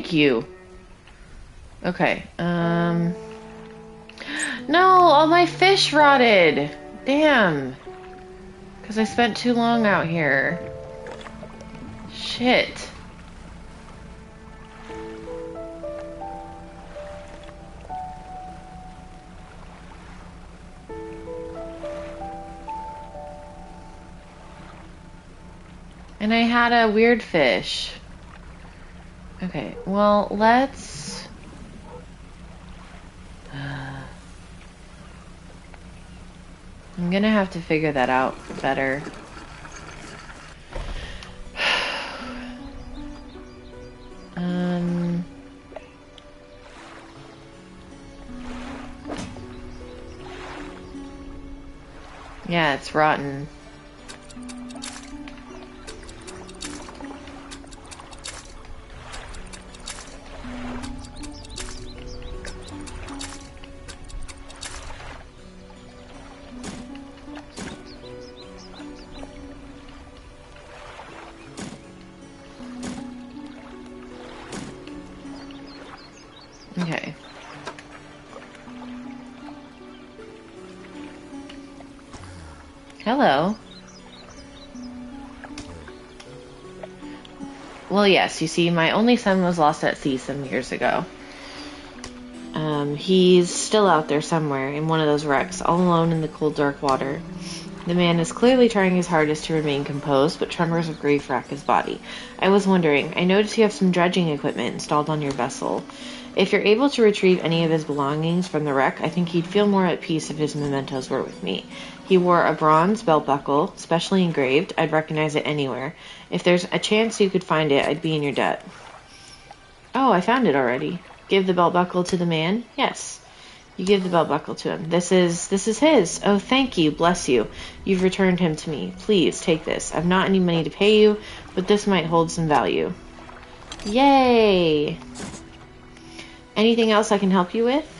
Thank you. Okay, um... No, all my fish rotted. Damn. Because I spent too long out here. Shit. And I had a weird fish. Okay, well, let's... I'm gonna have to figure that out better. um... Yeah, it's rotten. Well, yes, you see, my only son was lost at sea some years ago. Um, he's still out there somewhere in one of those wrecks, all alone in the cold, dark water. The man is clearly trying his hardest to remain composed, but tremors of grief rack his body. I was wondering, I noticed you have some dredging equipment installed on your vessel. If you're able to retrieve any of his belongings from the wreck, I think he'd feel more at peace if his mementos were with me. He wore a bronze belt buckle, specially engraved. I'd recognize it anywhere. If there's a chance you could find it, I'd be in your debt. Oh, I found it already. Give the belt buckle to the man? Yes. You give the belt buckle to him. This is this is his. Oh, thank you. Bless you. You've returned him to me. Please take this. I've not any money to pay you, but this might hold some value. Yay! Anything else I can help you with?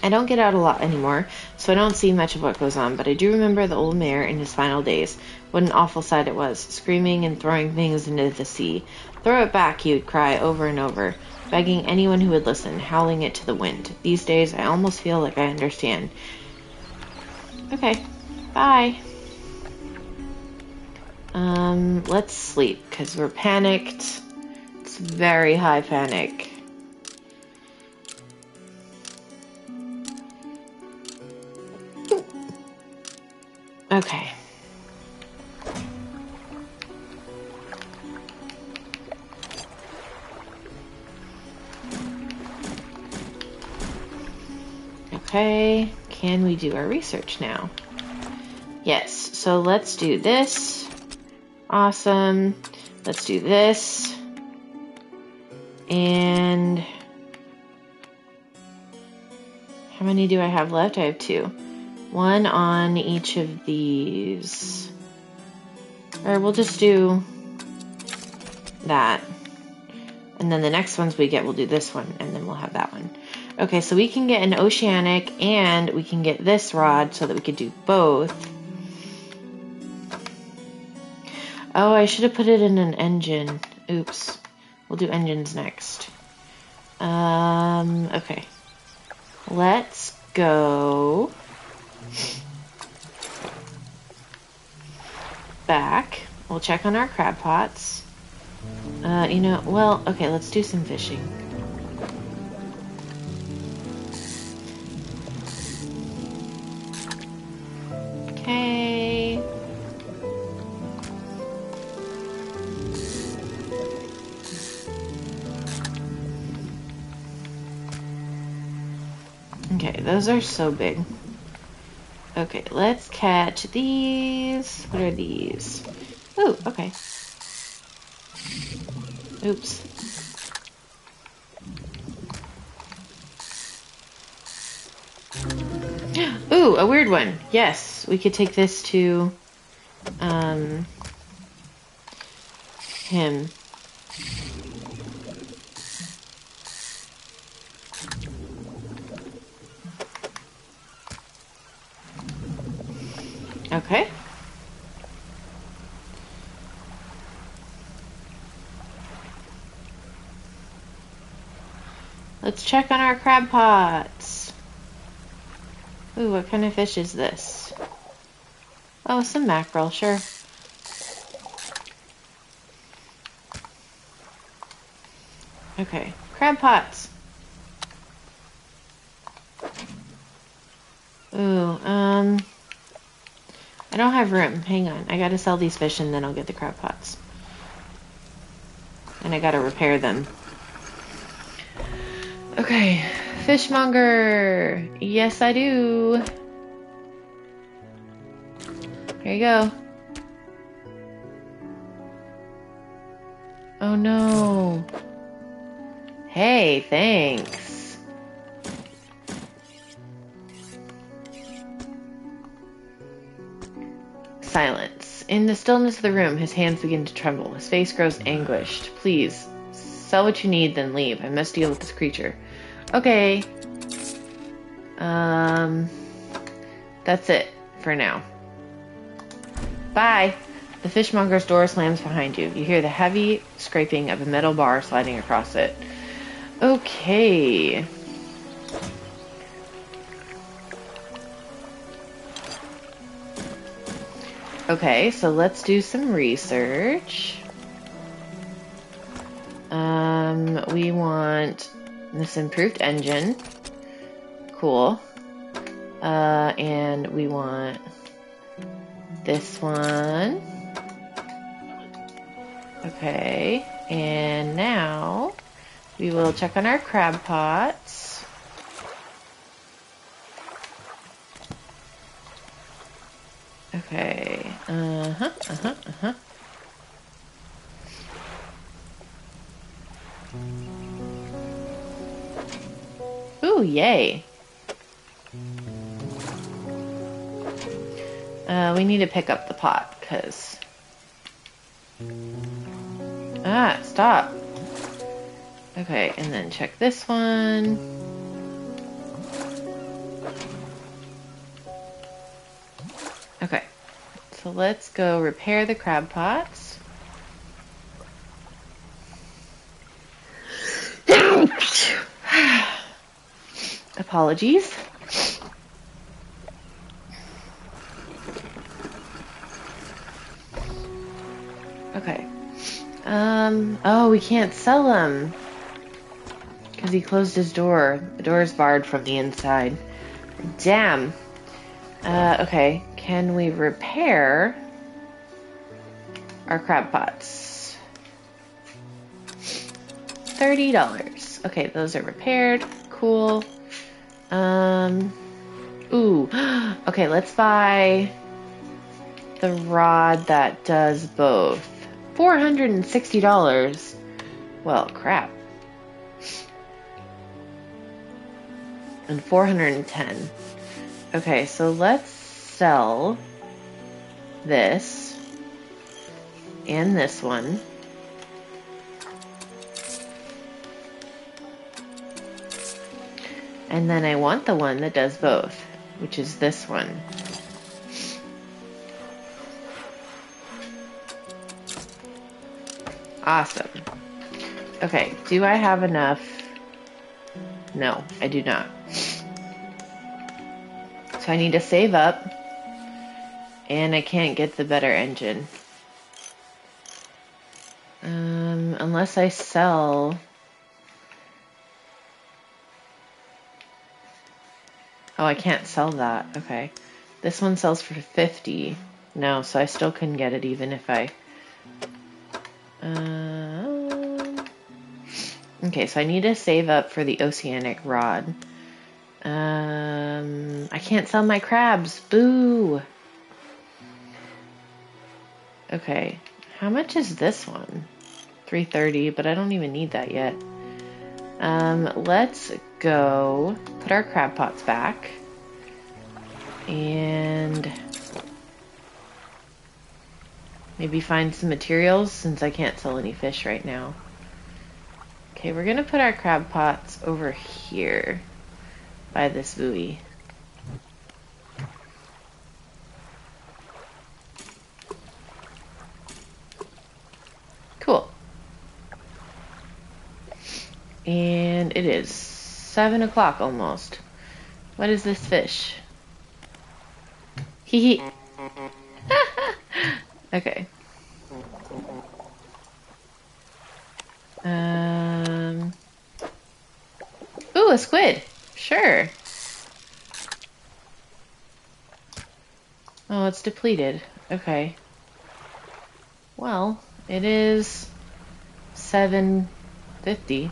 I don't get out a lot anymore, so I don't see much of what goes on, but I do remember the old mayor in his final days. What an awful sight it was, screaming and throwing things into the sea. Throw it back, he would cry over and over, begging anyone who would listen, howling it to the wind. These days, I almost feel like I understand. Okay, bye. Um, let's sleep, because we're panicked very high panic. Okay. Okay, can we do our research now? Yes, so let's do this. Awesome. Let's do this. And how many do I have left? I have two. One on each of these. Or we'll just do that. And then the next ones we get, we'll do this one, and then we'll have that one. Okay, so we can get an oceanic, and we can get this rod so that we could do both. Oh, I should have put it in an engine. Oops. We'll do engines next. Um, okay. Let's go back. We'll check on our crab pots. Uh, you know, well, okay, let's do some fishing. Okay. Those are so big. Okay, let's catch these. What are these? Oh, okay. Oops. Ooh, a weird one. Yes, we could take this to um him. Okay. Let's check on our crab pots. Ooh, what kind of fish is this? Oh, some mackerel, sure. Okay, crab pots. Ooh, um... I don't have room. Hang on, I gotta sell these fish and then I'll get the crab pots. And I gotta repair them. Okay, fishmonger. Yes, I do. Here you go. Oh no. Hey, thanks. Silence. In the stillness of the room, his hands begin to tremble. His face grows anguished. Please, sell what you need, then leave. I must deal with this creature. Okay. Um, that's it for now. Bye. The fishmonger's door slams behind you. You hear the heavy scraping of a metal bar sliding across it. Okay. Okay, so let's do some research. Um, we want this improved engine. Cool. Uh, and we want this one. Okay, and now we will check on our crab pots. Okay, uh-huh, uh-huh, uh-huh. Ooh, yay. Uh, we need to pick up the pot, because... Ah, stop. Okay, and then check this one. So let's go repair the crab pots. Apologies. Okay. Um, oh, we can't sell him. Because he closed his door. The door is barred from the inside. Damn. Uh, okay. Can we repair our crab pots? $30. Okay, those are repaired. Cool. Um, ooh. Okay, let's buy the rod that does both. $460. Well, crap. And 410. Okay, so let's sell this and this one. And then I want the one that does both, which is this one. Awesome. Okay, do I have enough? No, I do not. So I need to save up. And I can't get the better engine. Um, unless I sell... Oh, I can't sell that. Okay. This one sells for 50. No, so I still couldn't get it even if I... Um, okay, so I need to save up for the oceanic rod. Um, I can't sell my crabs. Boo! Okay, how much is this one? 330, but I don't even need that yet. Um, let's go put our crab pots back. And maybe find some materials since I can't sell any fish right now. Okay, we're gonna put our crab pots over here by this buoy. Cool. And it is seven o'clock almost. What is this fish? Hee hee. okay. Um. Ooh, a squid. Sure. Oh, it's depleted. Okay. Well, it is 750.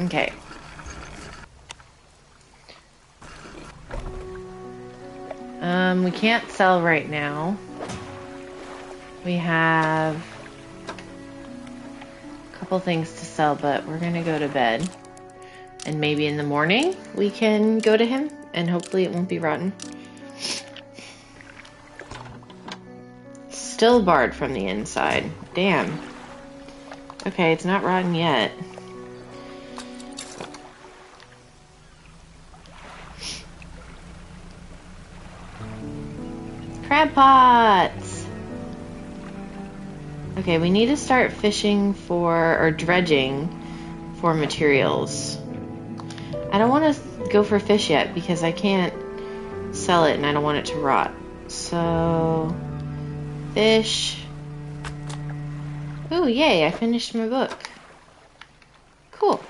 Okay. Um, we can't sell right now. We have a couple things to sell, but we're gonna go to bed. And maybe in the morning we can go to him and hopefully it won't be rotten. Still barred from the inside. Damn. Okay, it's not rotten yet. Crab pots! Okay, we need to start fishing for, or dredging for materials. I don't want to go for fish yet because I can't sell it and I don't want it to rot. So, fish. Oh, yay, I finished my book. Cool.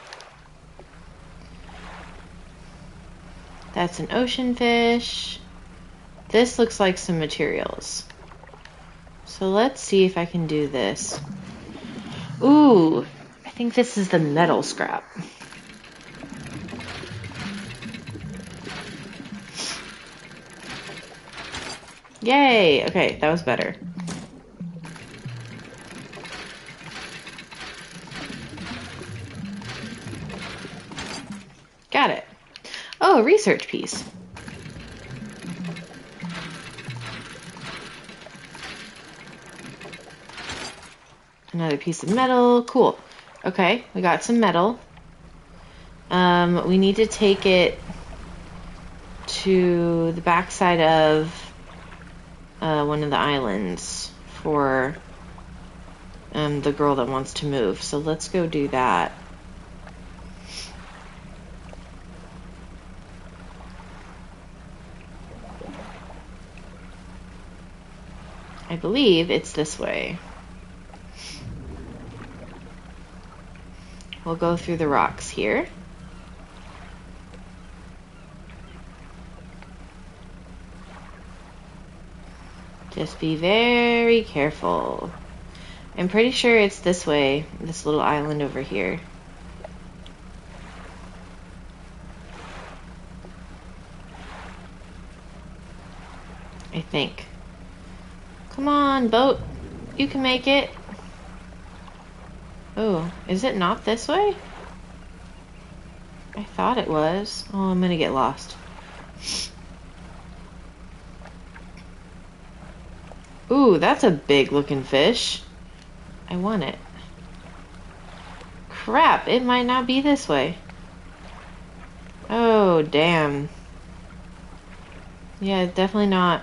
That's an ocean fish. This looks like some materials. So let's see if I can do this. Ooh, I think this is the metal scrap. Yay! Okay, that was better. Got it. Oh, a research piece. Another piece of metal. Cool. Okay, we got some metal. Um, we need to take it to the backside of uh, one of the islands for um, the girl that wants to move. So let's go do that. I believe it's this way. We'll go through the rocks here. Just be very careful. I'm pretty sure it's this way, this little island over here. I think. Come on, boat. You can make it. Oh, is it not this way? I thought it was. Oh, I'm gonna get lost. Ooh, that's a big looking fish. I want it. Crap, it might not be this way. Oh, damn. Yeah, definitely not.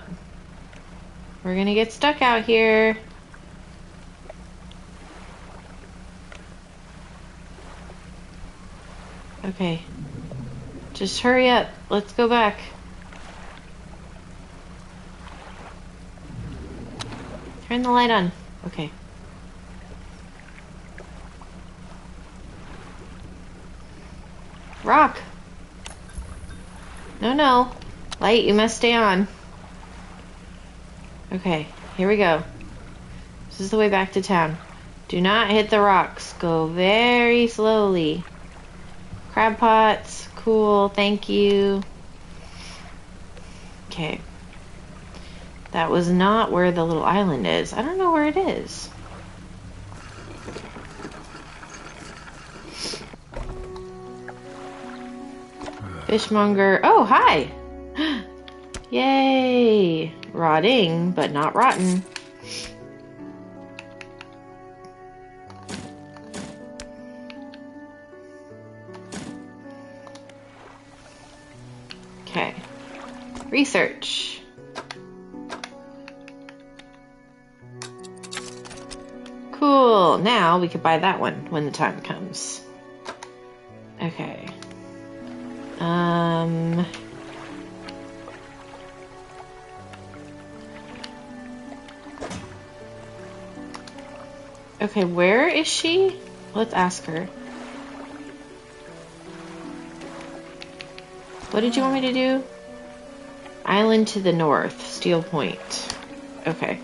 We're gonna get stuck out here. Okay. Just hurry up. Let's go back. Turn the light on. Okay. Rock! No, no. Light, you must stay on. Okay, here we go. This is the way back to town. Do not hit the rocks. Go very slowly. Crab pots. Cool, thank you. Okay. That was not where the little island is. I don't know where it is. Fishmonger. Oh, hi! Yay! Rotting, but not rotten. Research. Cool. Now we could buy that one when the time comes. Okay. Um. Okay, where is she? Let's ask her. What did you want me to do? Island to the north, Steel Point. Okay.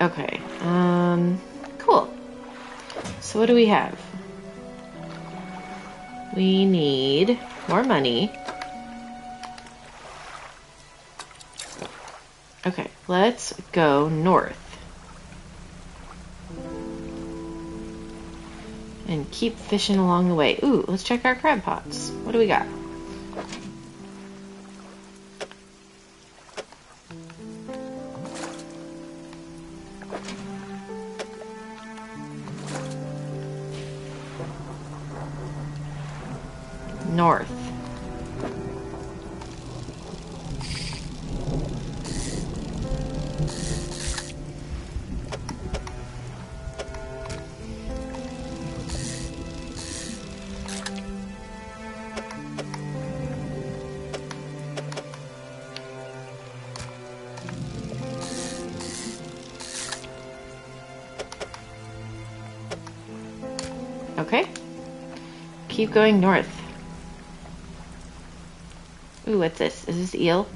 Okay. Um, cool. So what do we have? We need more money. Okay, let's go north. And keep fishing along the way. Ooh, let's check our crab pots. What do we got? Keep going north. Ooh, what's this? Is this eel?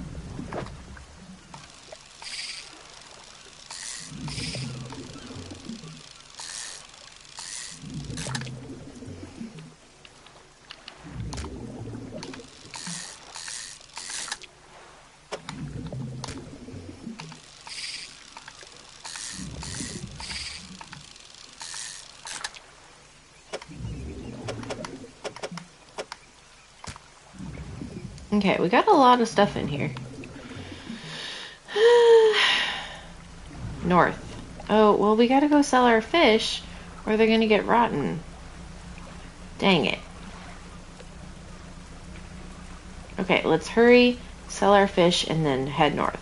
Okay, we got a lot of stuff in here. North. Oh, well, we gotta go sell our fish, or they're gonna get rotten. Dang it. Okay, let's hurry, sell our fish, and then head north.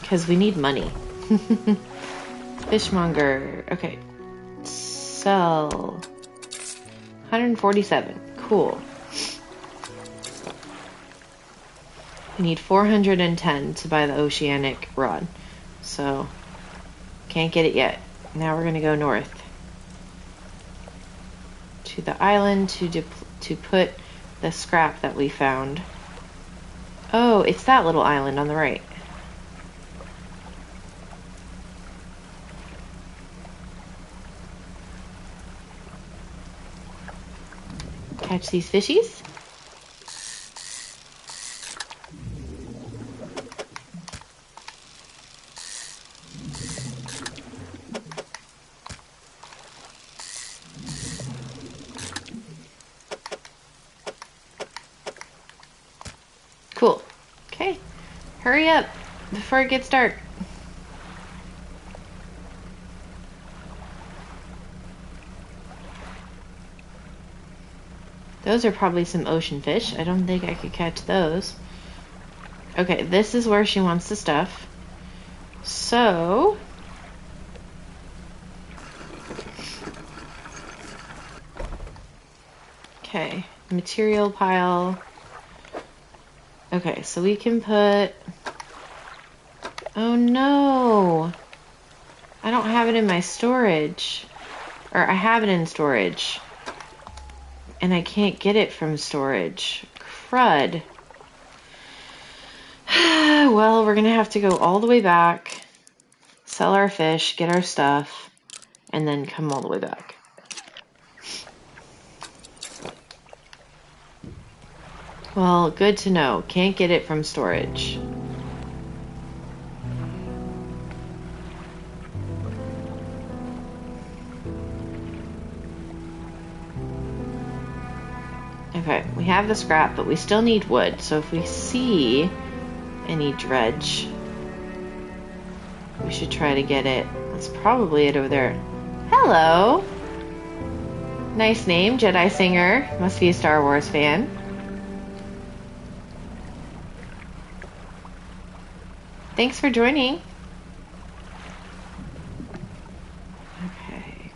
Because we need money. Fishmonger. Okay. Sell. 147. Cool. We need 410 to buy the oceanic rod. So, can't get it yet. Now we're going to go north. To the island to, to put the scrap that we found. Oh, it's that little island on the right. Catch these fishies. Cool. Okay. Hurry up before it gets dark. Those are probably some ocean fish. I don't think I could catch those. Okay, this is where she wants the stuff. So... Okay, material pile. Okay, so we can put... Oh no! I don't have it in my storage. Or I have it in storage and I can't get it from storage. Crud. well, we're going to have to go all the way back, sell our fish, get our stuff, and then come all the way back. Well, good to know. Can't get it from storage. Have the scrap, but we still need wood. So if we see any dredge, We should try to get it. That's probably it over there. Hello! Nice name, Jedi Singer. Must be a Star Wars fan. Thanks for joining. Okay.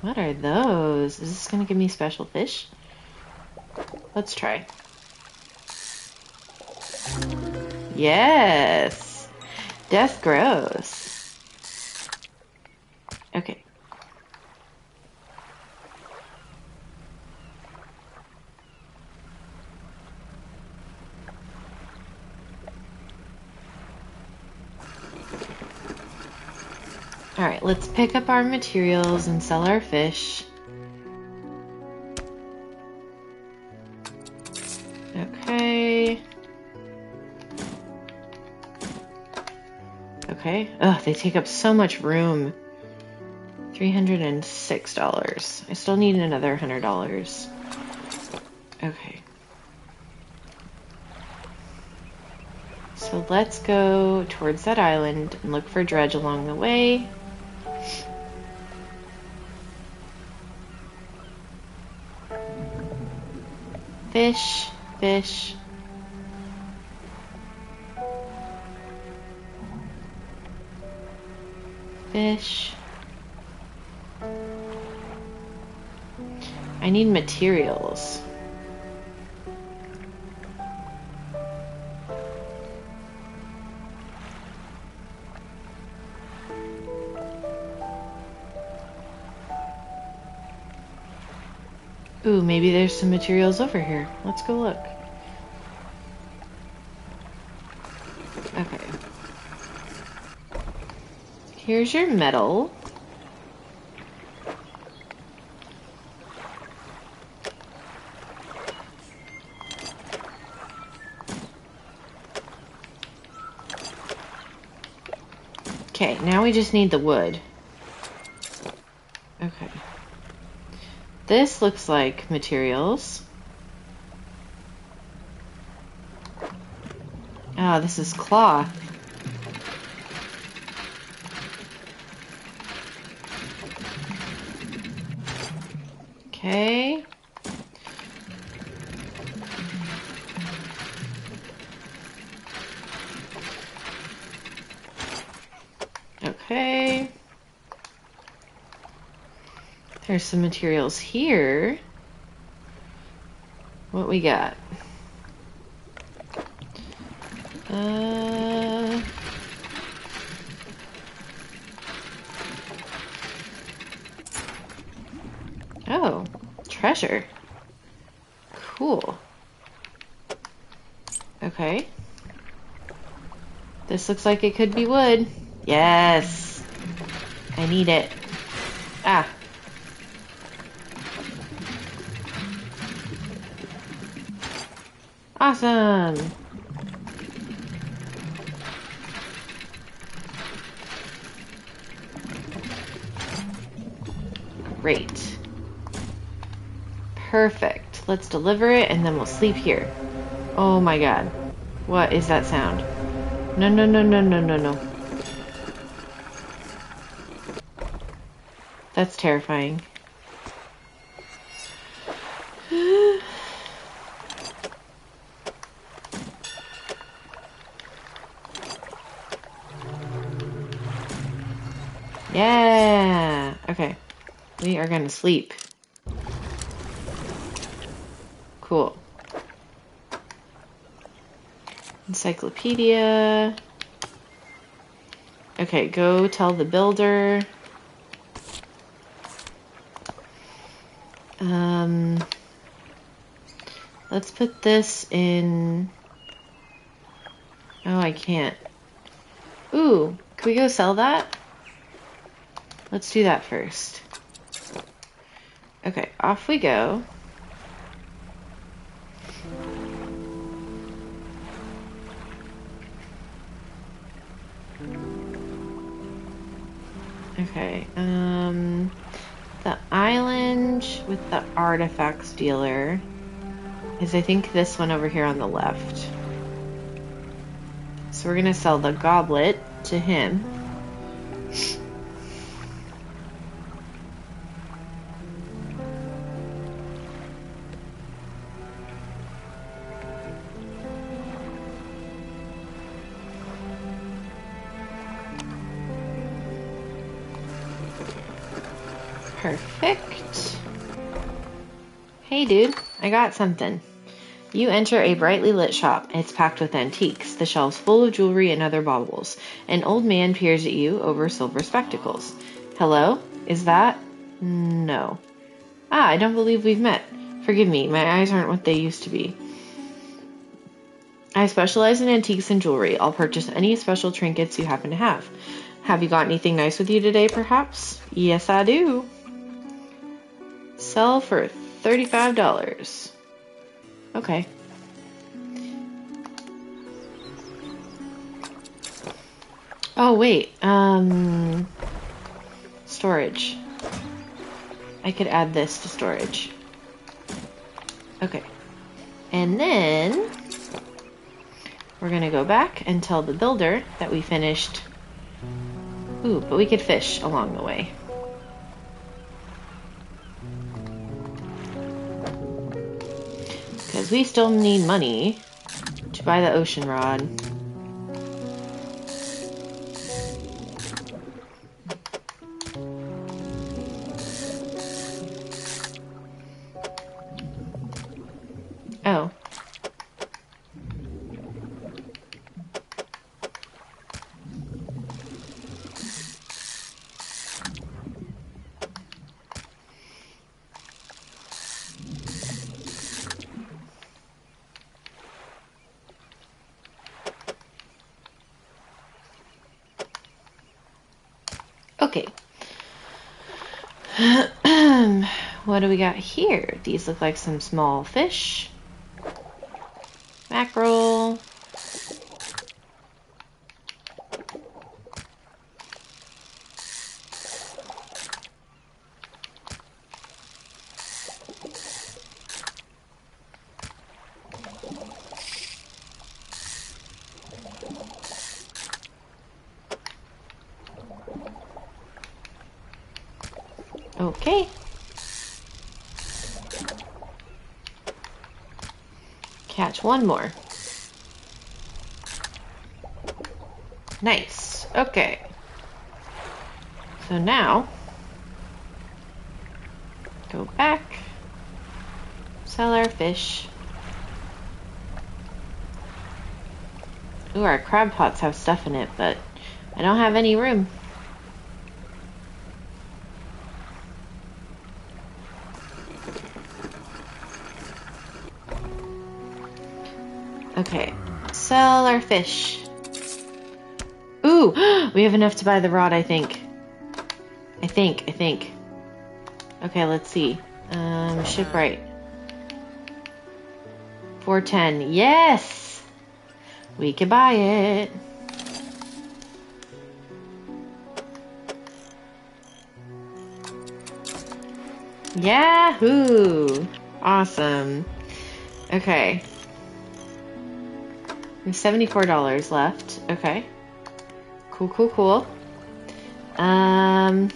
What are those? Is this going to give me special fish? Let's try. Yes. Death grows. Okay. Alright, let's pick up our materials and sell our fish. Okay. Okay. Ugh, they take up so much room. $306. I still need another $100. Okay. So let's go towards that island and look for Dredge along the way. Fish, fish. Fish. I need materials. Ooh, maybe there's some materials over here. Let's go look. Okay. Here's your metal. Okay, now we just need the wood. Okay. This looks like materials. Ah, this is cloth. There's some materials here. What we got? Uh, oh, treasure. Cool. Okay. This looks like it could be wood. Yes. I need it. Awesome. Great. Perfect. Let's deliver it and then we'll sleep here. Oh my god. What is that sound? No, no, no, no, no, no, no. That's terrifying. yeah. Okay. To sleep. Cool. Encyclopedia. Okay, go tell the builder. Um, let's put this in. Oh, I can't. Ooh, can we go sell that? Let's do that first. Okay, off we go. Okay, um, the island with the artifacts dealer is I think this one over here on the left. So we're to sell the goblet to him. Dude, I got something. You enter a brightly lit shop. It's packed with antiques, the shelves full of jewelry and other baubles. An old man peers at you over silver spectacles. Hello? Is that? No. Ah, I don't believe we've met. Forgive me, my eyes aren't what they used to be. I specialize in antiques and jewelry. I'll purchase any special trinkets you happen to have. Have you got anything nice with you today, perhaps? Yes, I do. Sell for $35. Okay. Oh, wait. Um, storage. I could add this to storage. Okay. And then we're going to go back and tell the builder that we finished. Ooh, but we could fish along the way. Because we still need money to buy the ocean rod. Okay. what do we got here? These look like some small fish. Mackerel. Okay. Catch one more. Nice. Okay. So now, go back, sell our fish. Ooh, our crab pots have stuff in it, but I don't have any room. Sell our fish. Ooh, we have enough to buy the rod, I think. I think, I think. Okay, let's see. Um, shipwright. 410. Yes! We can buy it. Yahoo! Awesome. Okay. $74 left. Okay. Cool, cool, cool. Um,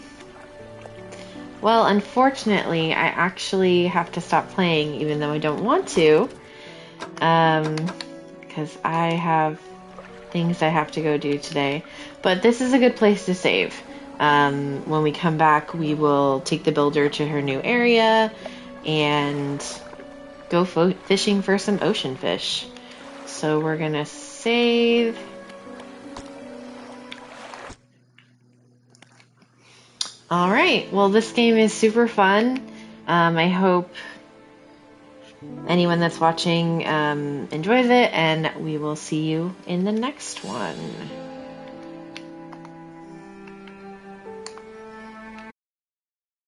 well, unfortunately, I actually have to stop playing even though I don't want to. Um, because I have things I have to go do today. But this is a good place to save. Um, when we come back, we will take the builder to her new area and go fishing for some ocean fish. So we're going to save. All right. Well, this game is super fun. Um, I hope anyone that's watching um, enjoys it, and we will see you in the next one.